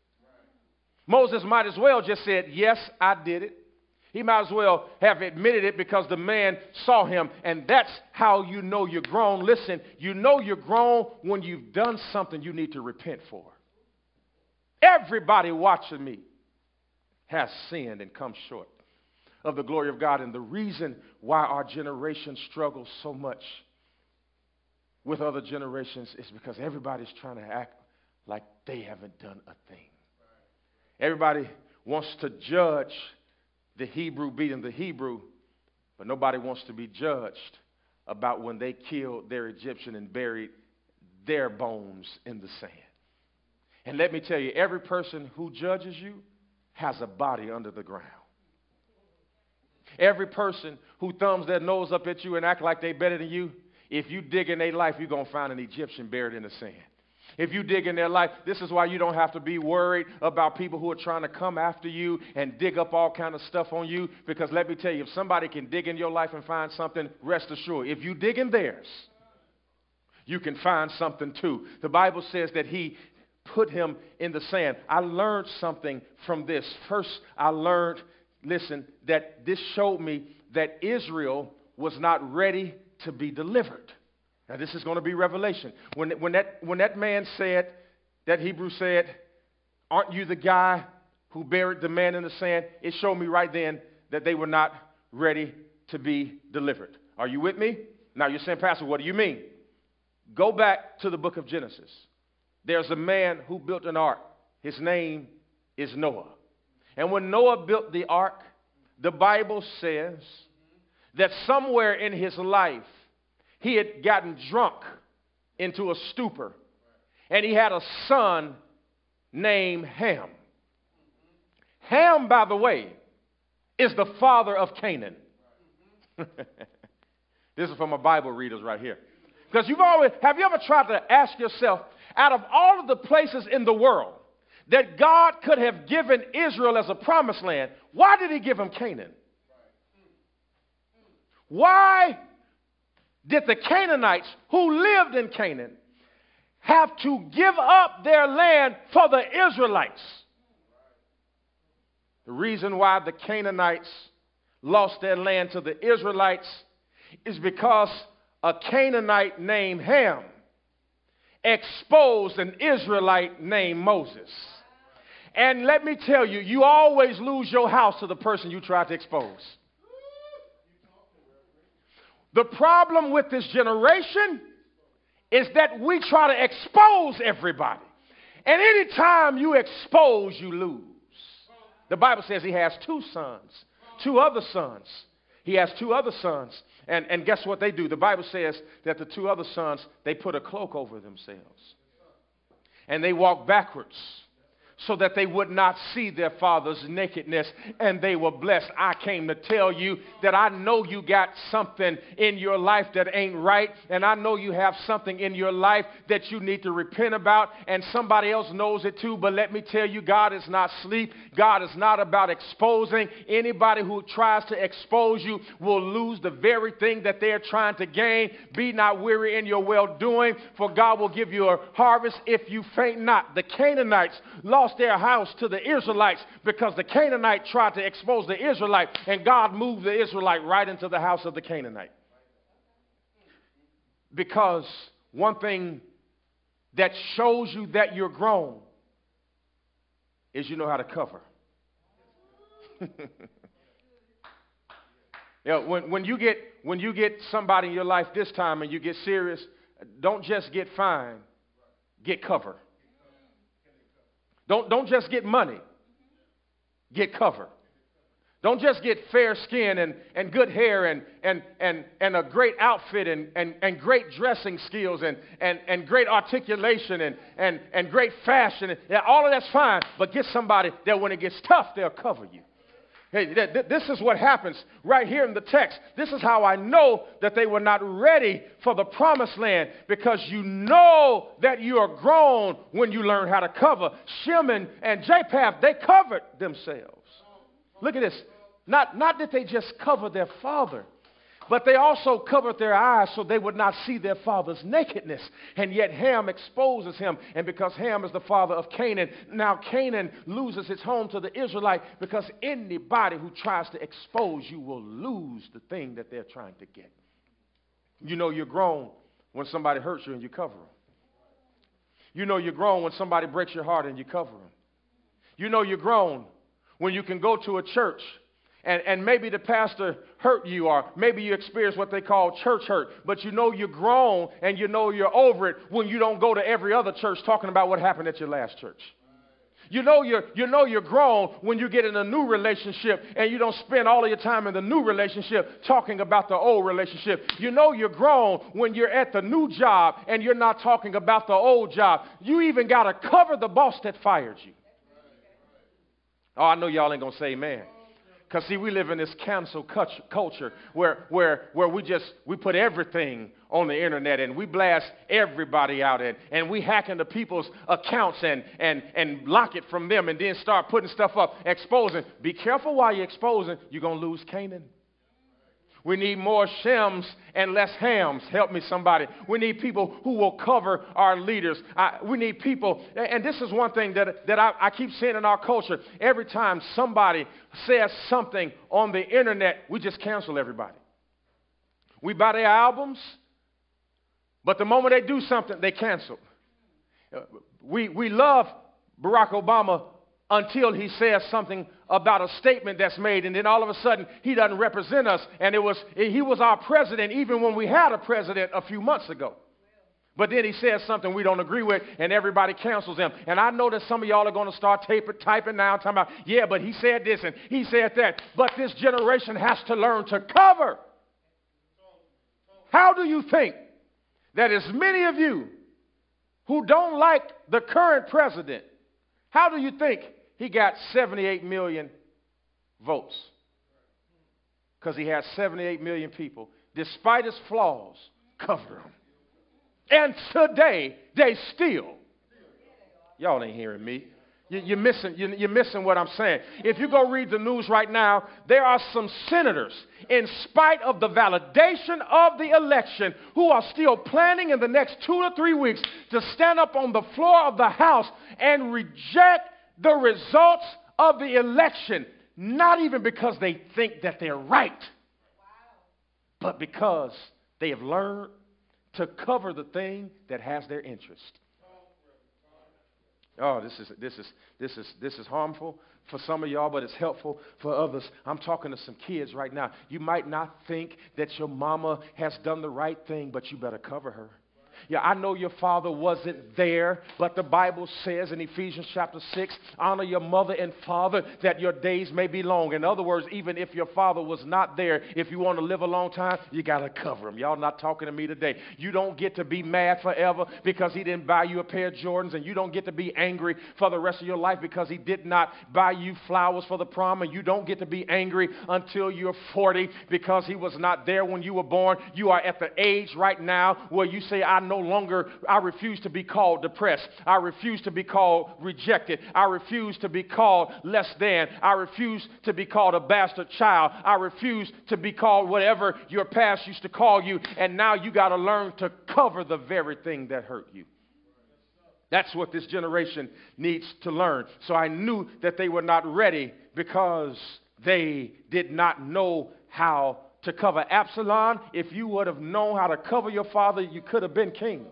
Moses might as well just said, Yes, I did it. He might as well have admitted it because the man saw him, and that's how you know you're grown. Listen, you know you're grown when you've done something you need to repent for. Everybody watching me has sinned and come short of the glory of God. And the reason why our generation struggles so much with other generations is because everybody's trying to act like they haven't done a thing. Everybody wants to judge the Hebrew beating the Hebrew, but nobody wants to be judged about when they killed their Egyptian and buried their bones in the sand. And let me tell you, every person who judges you has a body under the ground. Every person who thumbs their nose up at you and act like they're better than you, if you dig in their life, you're going to find an Egyptian buried in the sand. If you dig in their life, this is why you don't have to be worried about people who are trying to come after you and dig up all kind of stuff on you. Because let me tell you, if somebody can dig in your life and find something, rest assured, if you dig in theirs, you can find something too. The Bible says that he put him in the sand. I learned something from this. First, I learned, listen, that this showed me that Israel was not ready to be delivered. Now, this is going to be revelation. When, when, that, when that man said, that Hebrew said, Aren't you the guy who buried the man in the sand? It showed me right then that they were not ready to be delivered. Are you with me? Now, you're saying, Pastor, what do you mean? Go back to the book of Genesis. There's a man who built an ark. His name is Noah. And when Noah built the ark, the Bible says that somewhere in his life, he had gotten drunk into a stupor, and he had a son named Ham. Ham, by the way, is the father of Canaan. this is for my Bible readers right here. Because you've always, have you ever tried to ask yourself, out of all of the places in the world that God could have given Israel as a promised land, why did he give them Canaan? Why did the Canaanites who lived in Canaan have to give up their land for the Israelites? The reason why the Canaanites lost their land to the Israelites is because a Canaanite named Ham exposed an Israelite named Moses. And let me tell you, you always lose your house to the person you try to expose. The problem with this generation is that we try to expose everybody. And anytime you expose, you lose. The Bible says he has two sons, two other sons. He has two other sons. And, and guess what they do? The Bible says that the two other sons, they put a cloak over themselves. And they walk backwards so that they would not see their father's nakedness and they were blessed. I came to tell you that I know you got something in your life that ain't right, and I know you have something in your life that you need to repent about, and somebody else knows it too. But let me tell you, God is not sleep. God is not about exposing. Anybody who tries to expose you will lose the very thing that they're trying to gain. Be not weary in your well doing, for God will give you a harvest if you faint not. The Canaanites lost their house to the Israelites because the Canaanite tried to expose the Israelite, and God moved the Israelite right into the house of the Canaanite. Because one thing that shows you that you're grown is you know how to cover. Yeah, when, when, you get, when you get somebody in your life this time and you get serious, don't just get fine, get cover. Don't, don't just get money, get cover. Don't just get fair skin and, and good hair and, and, and, and a great outfit and, and, and great dressing skills and, and, and great articulation and, and, and great fashion. Yeah, all of that's fine, but get somebody that when it gets tough, they'll cover you. Hey, th- th- this is what happens right here in the text. This is how I know that they were not ready for the promised land because you know that you are grown when you learn how to cover. Shimon and Japheth, they covered themselves. Look at this. Not, not that they just covered their father, but they also covered their eyes so they would not see their father's nakedness. And yet Ham exposes him. And because Ham is the father of Canaan, now Canaan loses its home to the Israelite because anybody who tries to expose you will lose the thing that they're trying to get. You know you're grown when somebody hurts you and you cover them. You know you're grown when somebody breaks your heart and you cover them. You know you're grown when you can go to a church and, and maybe the pastor hurt you, or maybe you experience what they call church hurt, but you know you're grown and you know you're over it when you don't go to every other church talking about what happened at your last church. You know you're, you know you're grown when you get in a new relationship and you don't spend all of your time in the new relationship talking about the old relationship. You know you're grown when you're at the new job and you're not talking about the old job. You even got to cover the boss that fired you. Oh, I know y'all ain't going to say amen. Because see, we live in this cancel culture where, where, where we just we put everything on the internet and we blast everybody out and, and we hack into people's accounts and, and, and lock it from them and then start putting stuff up, exposing. Be careful while you're exposing, you're going to lose Canaan. We need more Shems and less Hams. Help me, somebody. We need people who will cover our leaders. I, we need people, and this is one thing that, that I, I keep seeing in our culture. Every time somebody says something on the internet, we just cancel everybody. We buy their albums, but the moment they do something, they cancel. Uh, we, we love Barack Obama until he says something about a statement that's made and then all of a sudden he doesn't represent us and it was he was our president even when we had a president a few months ago. But then he says something we don't agree with and everybody cancels him. And i know that some of y'all are going to start tape, typing now talking about yeah but he said this and he said that. But this generation has to learn to cover. How do you think that as many of you who don't like the current president how do you think he got 78 million votes because he had 78 million people, despite his flaws, cover him. And today, they still. Y'all ain't hearing me. You're missing, you're missing what I'm saying. If you go read the news right now, there are some senators, in spite of the validation of the election, who are still planning in the next two to three weeks to stand up on the floor of the House and reject the results of the election, not even because they think that they're right, but because they have learned to cover the thing that has their interest. Oh, this is this is this is this is harmful for some of y'all, but it's helpful for others. I'm talking to some kids right now. You might not think that your mama has done the right thing, but you better cover her. Yeah, I know your father wasn't there, but the Bible says in Ephesians chapter 6 honor your mother and father that your days may be long. In other words, even if your father was not there, if you want to live a long time, you got to cover him. Y'all not talking to me today. You don't get to be mad forever because he didn't buy you a pair of Jordans, and you don't get to be angry for the rest of your life because he did not buy you flowers for the prom, and you don't get to be angry until you're 40 because he was not there when you were born. You are at the age right now where you say, I no longer, I refuse to be called depressed. I refuse to be called rejected. I refuse to be called less than. I refuse to be called a bastard child. I refuse to be called whatever your past used to call you. And now you got to learn to cover the very thing that hurt you. That's what this generation needs to learn. So I knew that they were not ready because they did not know how to cover Absalom. If you would have known how to cover your father, you could have been king.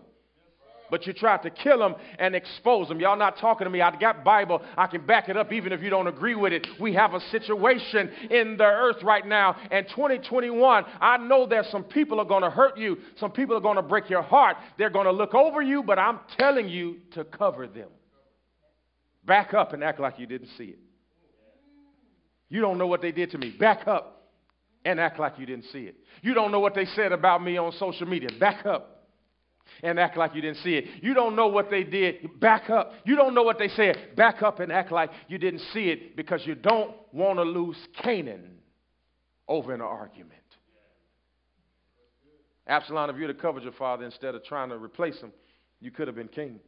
but you tried to kill him and expose him. Y'all not talking to me. I got Bible. I can back it up even if you don't agree with it. We have a situation in the earth right now. And 2021, I know that some people are going to hurt you. Some people are going to break your heart. They're going to look over you, but I'm telling you to cover them. Back up and act like you didn't see it. You don't know what they did to me. Back up and act like you didn't see it. You don't know what they said about me on social media. Back up and act like you didn't see it. You don't know what they did, back up. You don't know what they said, back up and act like you didn't see it because you don't want to lose Canaan over an argument. Absalom, if you'd have covered your father instead of trying to replace him, you could have been king.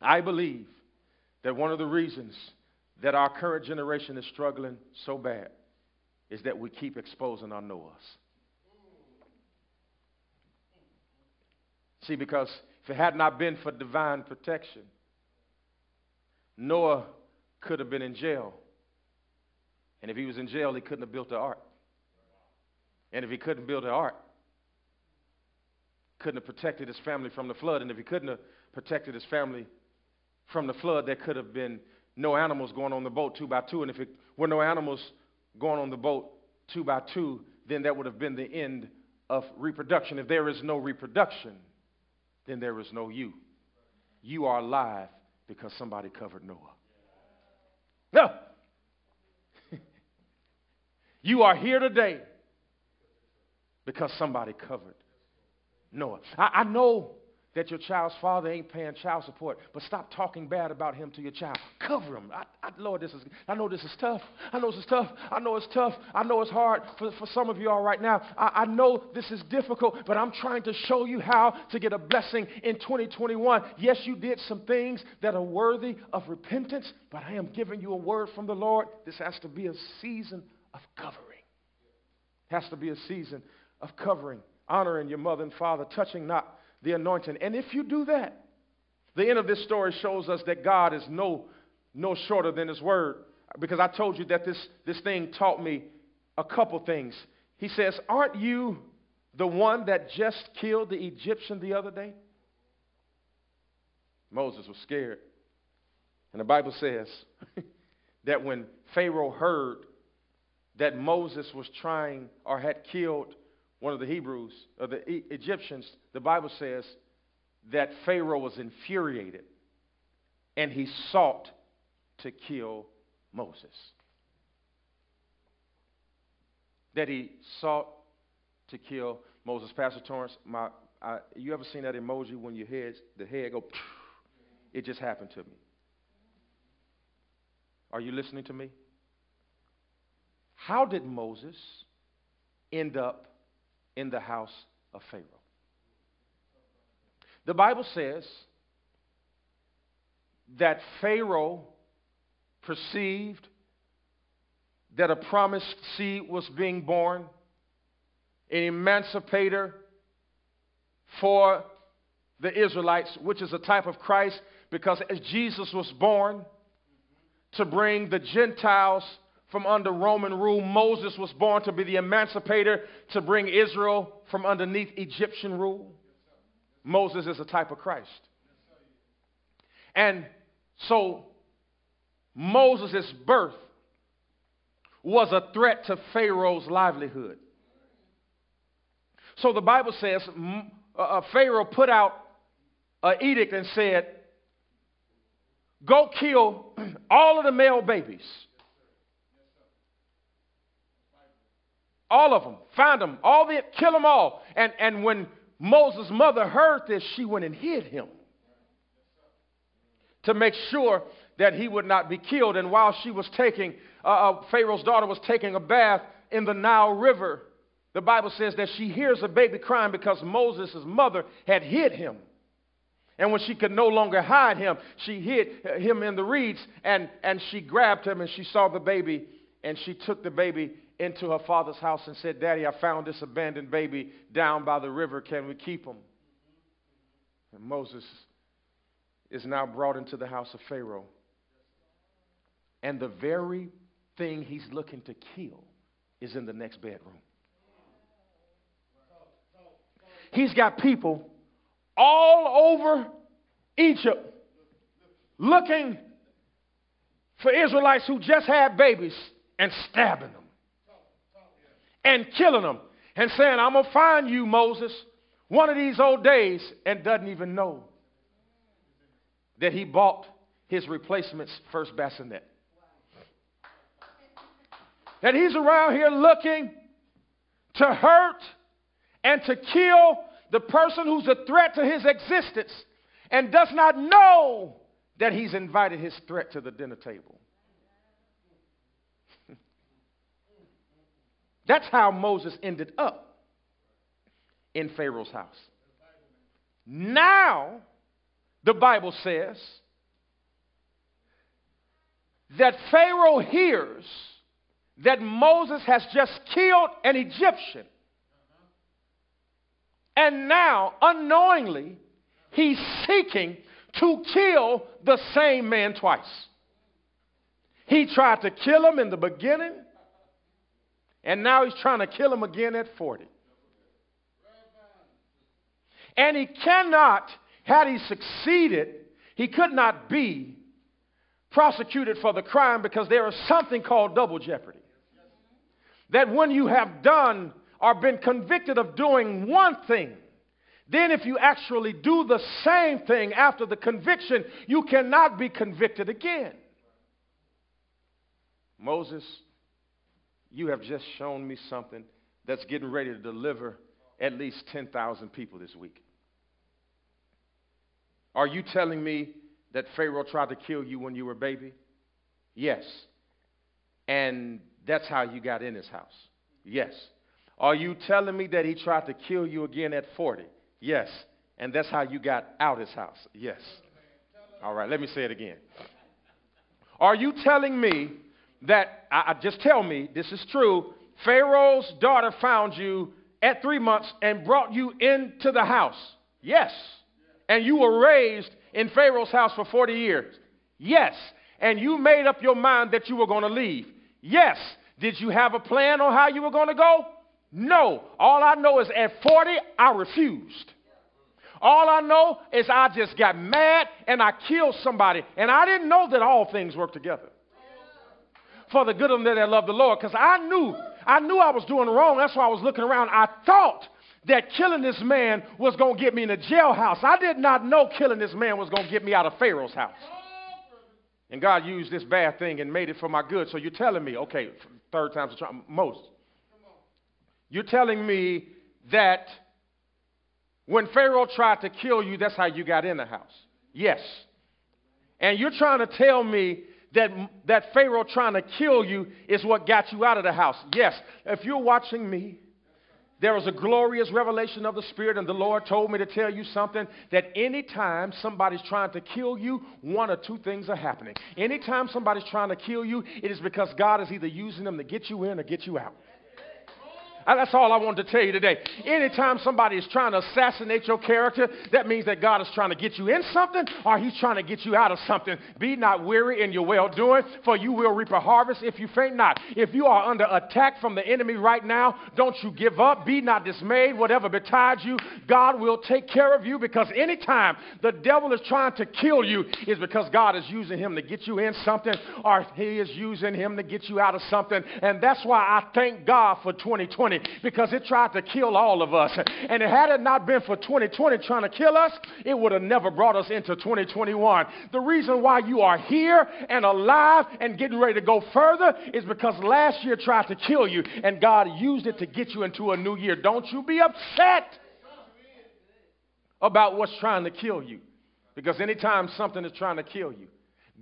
I believe that one of the reasons that our current generation is struggling so bad is that we keep exposing our Noahs. See, because if it had not been for divine protection, Noah could have been in jail. And if he was in jail, he couldn't have built the ark. And if he couldn't build the ark, couldn't have protected his family from the flood. And if he couldn't have protected his family from the flood, there could have been no animals going on the boat two by two. And if it were no animals going on the boat two by two, then that would have been the end of reproduction. If there is no reproduction, then there is no you. You are alive because somebody covered Noah. No. you are here today because somebody covered Noah. I, I know that your child's father ain't paying child support, but stop talking bad about him to your child. Cover him. I, I, Lord, this is, I know this is tough. I know this is tough. I know it's tough. I know it's hard for, for some of you all right now. I, I know this is difficult, but I'm trying to show you how to get a blessing in 2021. Yes, you did some things that are worthy of repentance, but I am giving you a word from the Lord. This has to be a season of covering. It has to be a season of covering, honoring your mother and father, touching not the anointing. And if you do that, the end of this story shows us that God is no, no shorter than His word. Because I told you that this, this thing taught me a couple things. He says, Aren't you the one that just killed the Egyptian the other day? Moses was scared. And the Bible says that when Pharaoh heard that Moses was trying or had killed one of the Hebrews, or the e- Egyptians, the Bible says that Pharaoh was infuriated and he sought to kill Moses. That he sought to kill Moses. Pastor Torrance, my, I, you ever seen that emoji when your head, the head go, it just happened to me. Are you listening to me? How did Moses end up in the house of Pharaoh. The Bible says that Pharaoh perceived that a promised seed was being born, an emancipator for the Israelites, which is a type of Christ, because as Jesus was born to bring the Gentiles from under Roman rule. Moses was born to be the emancipator to bring Israel from underneath Egyptian rule. Moses is a type of Christ. And so Moses' birth was a threat to Pharaoh's livelihood. So the Bible says uh, uh, Pharaoh put out an edict and said, Go kill all of the male babies All of them. Find them. All the, kill them all. And, and when Moses' mother heard this, she went and hid him to make sure that he would not be killed. And while she was taking, uh, uh, Pharaoh's daughter was taking a bath in the Nile River, the Bible says that she hears a baby crying because Moses' mother had hid him. And when she could no longer hide him, she hid him in the reeds and, and she grabbed him and she saw the baby and she took the baby into her father's house and said, Daddy, I found this abandoned baby down by the river. Can we keep him? And Moses is now brought into the house of Pharaoh. And the very thing he's looking to kill is in the next bedroom. He's got people all over Egypt looking for Israelites who just had babies and stabbing them and killing them and saying, I'm going to find you, Moses, one of these old days, and doesn't even know that he bought his replacement's first bassinet. That he's around here looking to hurt and to kill the person who's a threat to his existence and does not know that he's invited his threat to the dinner table. That's how Moses ended up in Pharaoh's house. Now, the Bible says that Pharaoh hears that Moses has just killed an Egyptian. And now, unknowingly, he's seeking to kill the same man twice. He tried to kill him in the beginning, and now he's trying to kill him again at 40. And he cannot, had he succeeded, he could not be prosecuted for the crime because there is something called double jeopardy. That when you have done or been convicted of doing one thing, then if you actually do the same thing after the conviction, you cannot be convicted again. Moses, you have just shown me something that's getting ready to deliver at least 10,000 people this week. Are you telling me that Pharaoh tried to kill you when you were a baby? Yes. And that's how you got in his house? Yes. Are you telling me that he tried to kill you again at 40? Yes. And that's how you got out his house? Yes. All right, let me say it again. Are you telling me that, I, I, just tell me, this is true, Pharaoh's daughter found you at three months and brought you into the house? Yes. And you were raised in Pharaoh's house for 40 years? Yes. And you made up your mind that you were going to leave? Yes. Did you have a plan on how you were going to go? No. All I know is at 40, I refused. All I know is I just got mad and I killed somebody. And I didn't know that all things work together for the good of them that love the Lord because I knew, I knew I was doing wrong. That's why I was looking around. I thought that killing this man was going to get me in a jailhouse. I did not know killing this man was going to get me out of Pharaoh's house. And God used this bad thing and made it for my good. So you're telling me, okay, third time's a charm, most. You're telling me that when Pharaoh tried to kill you, that's how you got in the house. Yes. And you're trying to tell me that, that Pharaoh trying to kill you is what got you out of the house. Yes. If you're watching me, there was a glorious revelation of the Spirit, and the Lord told me to tell you something that anytime somebody's trying to kill you, one or two things are happening. Anytime somebody's trying to kill you, it is because God is either using them to get you in or get you out. That's all I wanted to tell you today. Anytime somebody is trying to assassinate your character, that means that God is trying to get you in something or he's trying to get you out of something. Be not weary in your well doing, for you will reap a harvest if you faint not. If you are under attack from the enemy right now, don't you give up. Be not dismayed. Whatever betides you, God will take care of you because anytime the devil is trying to kill you, is because God is using him to get you in something or he is using him to get you out of something. And that's why I thank God for 2020. 2020 because it tried to kill all of us. And had it not been for 2020 trying to kill us, it would have never brought us into 2021. The reason why you are here and alive and getting ready to go further is because last year tried to kill you and God used it to get you into a new year. Don't you be upset about what's trying to kill you. Because anytime something is trying to kill you,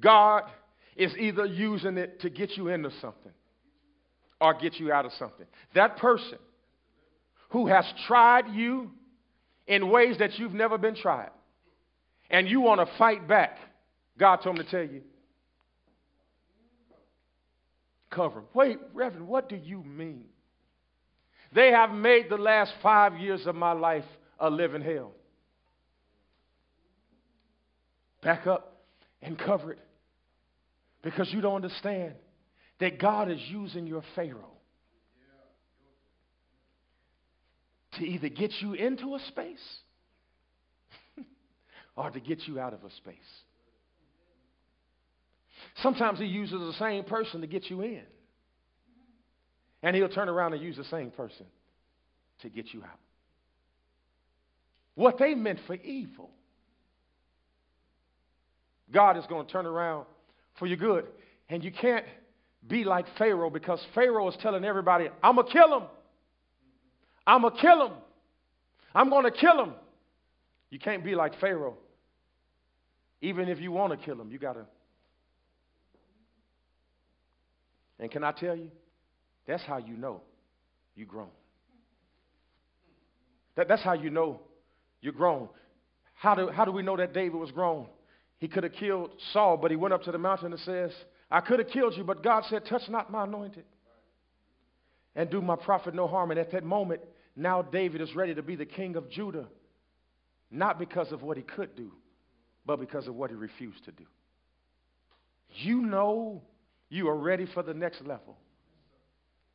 God is either using it to get you into something or get you out of something. That person who has tried you in ways that you've never been tried, and you want to fight back, God told me to tell you, cover. Wait, Reverend, what do you mean? They have made the last five years of my life a living hell. Back up and cover it because you don't understand that God is using your Pharaoh to either get you into a space or to get you out of a space. Sometimes he uses the same person to get you in. And he'll turn around and use the same person to get you out. What they meant for evil, God is going to turn around for your good. And you can't be like Pharaoh because Pharaoh is telling everybody, I'm going to kill him. I'm going to kill him. I'm going to kill him. You can't be like Pharaoh. Even if you want to kill him, you got to. And can I tell you? That's how you know you grown. That, that's how you know you're grown. How do, how do we know that David was grown? He could have killed Saul, but he went up to the mountain and says, I could have killed you, but God said, Touch not my anointed and do my prophet no harm. And at that moment, now David is ready to be the king of Judah, not because of what he could do, but because of what he refused to do. You know you are ready for the next level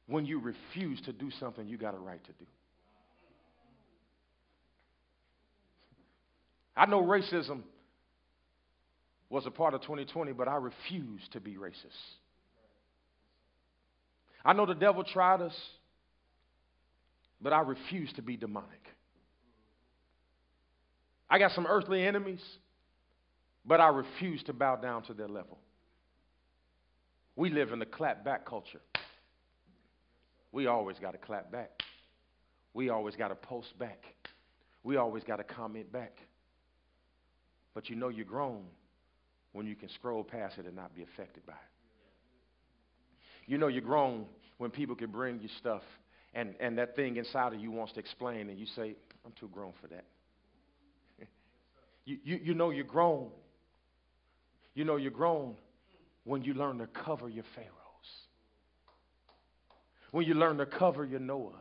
when you refuse to do something you got a right to do. I know racism was a part of 2020, but I refuse to be racist. I know the devil tried us, but I refuse to be demonic. I got some earthly enemies, but I refuse to bow down to their level. We live in the clap back culture. We always got to clap back. We always got to post back. We always got to comment back. But you know you're grown when you can scroll past it and not be affected by it. You know you're grown when people can bring you stuff and, and that thing inside of you wants to explain and you say, I'm too grown for that. you, you, you know you're grown. You know you're grown when you learn to cover your Pharaohs. When you learn to cover your Noahs.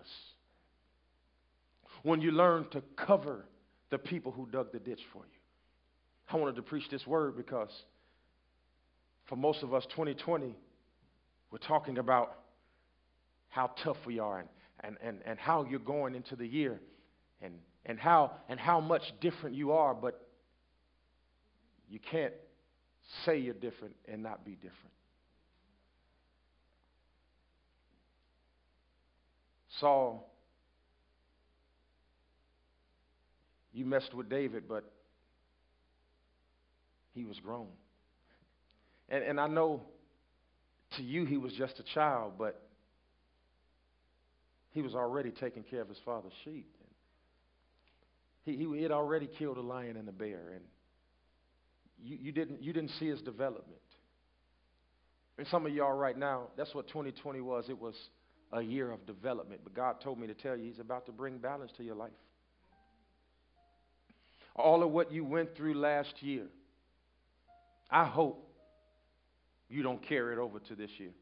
When you learn to cover the people who dug the ditch for you. I wanted to preach this word because for most of us, 2020, we're talking about how tough we are and, and, and, and how you're going into the year and, and, how, and how much different you are, but you can't say you're different and not be different. Saul, you messed with David, but he was grown. And, and I know to you he was just a child, but he was already taking care of his father's sheep. He, he had already killed a lion and a bear, and you, you, didn't, you didn't see his development. And some of y'all right now, that's what 2020 was. It was a year of development. But God told me to tell you, He's about to bring balance to your life. All of what you went through last year, I hope you don't carry it over to this year.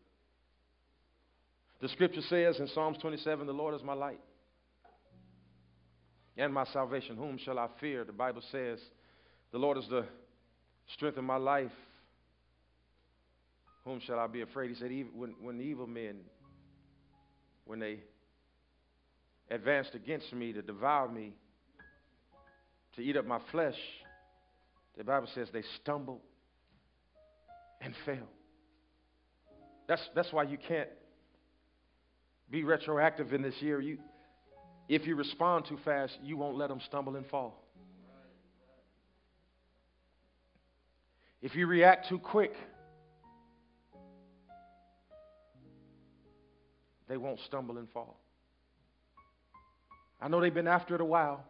The scripture says in Psalms 27 the Lord is my light and my salvation. Whom shall I fear? The Bible says the Lord is the strength of my life. Whom shall I be afraid? He said, when, when evil men, when they advanced against me to devour me, to eat up my flesh, the Bible says they stumbled and fail. That's, that's why you can't be retroactive in this year. You, if you respond too fast, you won't let them stumble and fall. If you react too quick, they won't stumble and fall. I know they've been after it a while,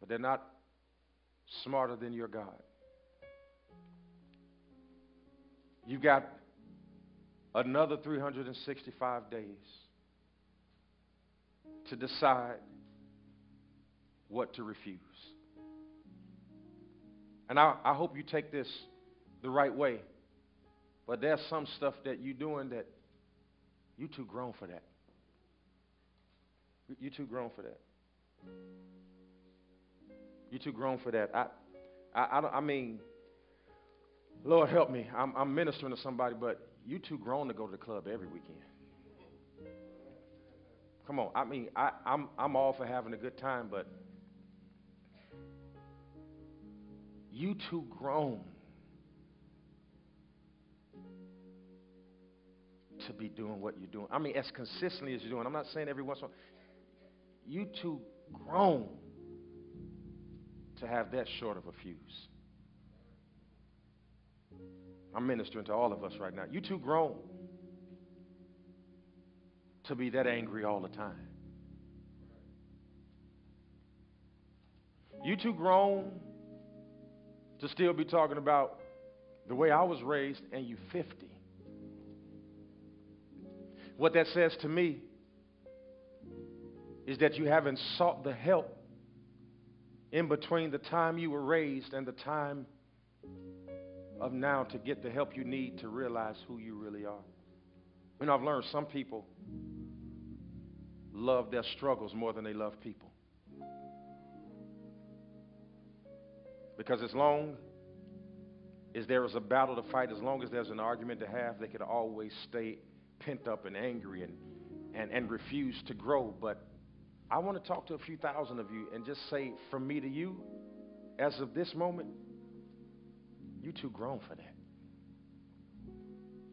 but they're not smarter than your God. You've got another 365 days to decide what to refuse. And I, I hope you take this the right way. But there's some stuff that you're doing that you're too grown for that. You're too grown for that. You're too grown for that. I, I, I, I mean, Lord help me. I'm, I'm ministering to somebody, but you too grown to go to the club every weekend. Come on. I mean, I, I'm, I'm all for having a good time, but You too grown to be doing what you're doing. I mean, as consistently as you're doing. I'm not saying every once in a while. You too grown to have that short of a fuse. I'm ministering to all of us right now. You too grown to be that angry all the time. You too grown to still be talking about the way I was raised, and you 50. What that says to me is that you haven't sought the help in between the time you were raised and the time of now to get the help you need to realize who you really are. You know, I've learned some people love their struggles more than they love people. Because as long as there is a battle to fight, as long as there's an argument to have, they could always stay pent up and angry and, and, and refuse to grow. But I want to talk to a few thousand of you and just say, from me to you, as of this moment, you too grown for that.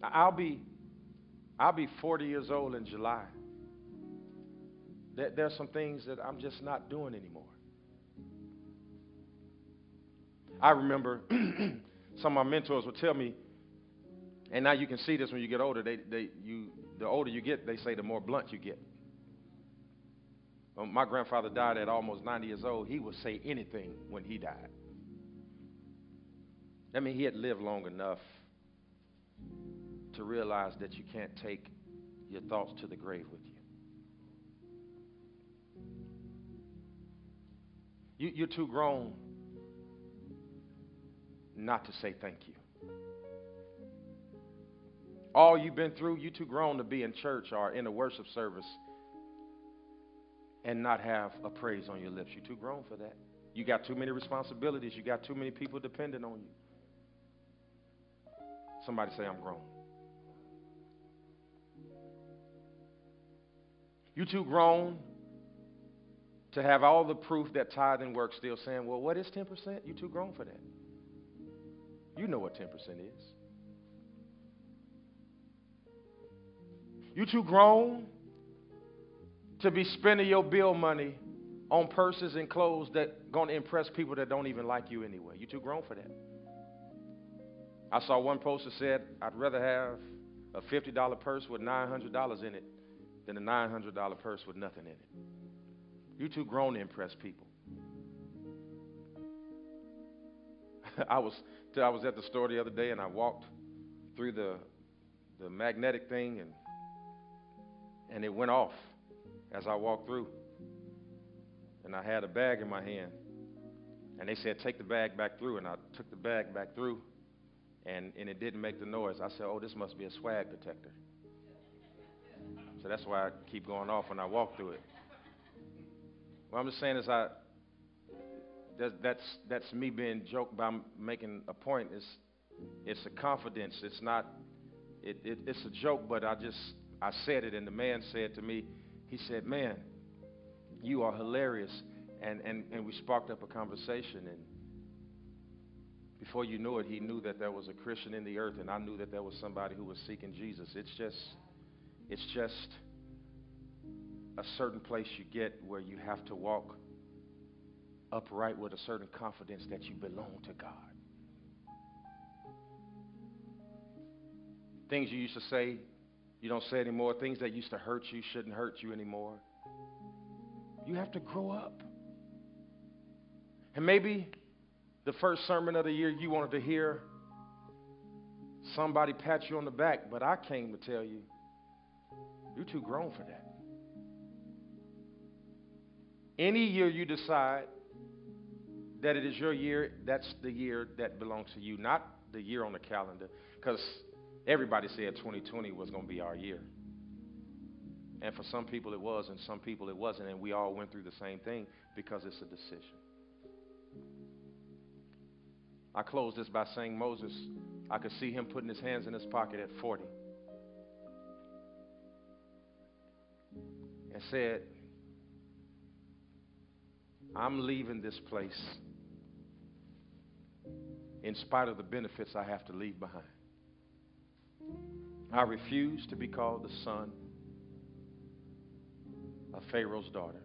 I'll be, I'll be 40 years old in July. There, there's some things that I'm just not doing anymore. I remember some of my mentors would tell me, and now you can see this when you get older. They, they, you, the older you get, they say the more blunt you get. My grandfather died at almost 90 years old. He would say anything when he died. I mean, he had lived long enough to realize that you can't take your thoughts to the grave with you. you you're too grown not to say thank you. All you've been through, you're too grown to be in church or in a worship service and not have a praise on your lips. You're too grown for that. You got too many responsibilities. You got too many people dependent on you. Somebody say, I'm grown. You too grown to have all the proof that tithing works, still saying, well, what is 10%? You too grown for that. You know what 10% is. You too grown to be spending your bill money on purses and clothes that going to impress people that don't even like you anyway. You too grown for that. I saw one poster said, I'd rather have a $50 purse with $900 in it than a $900 purse with nothing in it. You too grown to impress people. I was I was at the store the other day and I walked through the the magnetic thing and and it went off as I walked through. And I had a bag in my hand. And they said, take the bag back through. And I took the bag back through. And, and it didn't make the noise. I said, oh, this must be a swag detector. So that's why I keep going off when I walk through it. What I'm just saying is I, that, that's, that's me being joked by making a point. It's, it's a confidence. It's not, it, it, it's a joke, but I just, I said it, and the man said to me, he said, Man, you are hilarious. And, and, and we sparked up a conversation. And before you knew it, he knew that there was a Christian in the earth, and I knew that there was somebody who was seeking Jesus. It's just, it's just a certain place you get where you have to walk upright with a certain confidence that you belong to God. Things you used to say you don't say anymore. Things that used to hurt you shouldn't hurt you anymore. You have to grow up. And maybe the first sermon of the year you wanted to hear somebody pat you on the back, but I came to tell you, you're too grown for that. Any year you decide that it is your year, that's the year that belongs to you, not the year on the calendar. Because Everybody said 2020 was going to be our year. And for some people it was, and some people it wasn't, and we all went through the same thing because it's a decision. I close this by saying Moses, I could see him putting his hands in his pocket at 40 and said, I'm leaving this place in spite of the benefits I have to leave behind. I refuse to be called the son of Pharaoh's daughter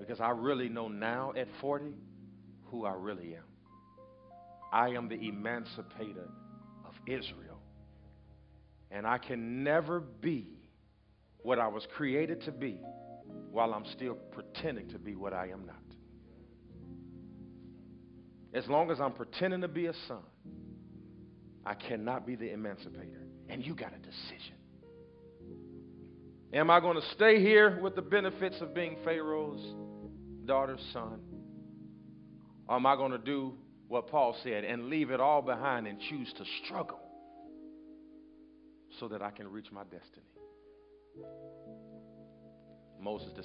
because I really know now at 40 who I really am. I am the emancipator of Israel. And I can never be what I was created to be while I'm still pretending to be what I am not. As long as I'm pretending to be a son, I cannot be the emancipator. And you got a decision. Am I going to stay here with the benefits of being Pharaoh's daughter's son? Or am I going to do what Paul said and leave it all behind and choose to struggle so that I can reach my destiny? Moses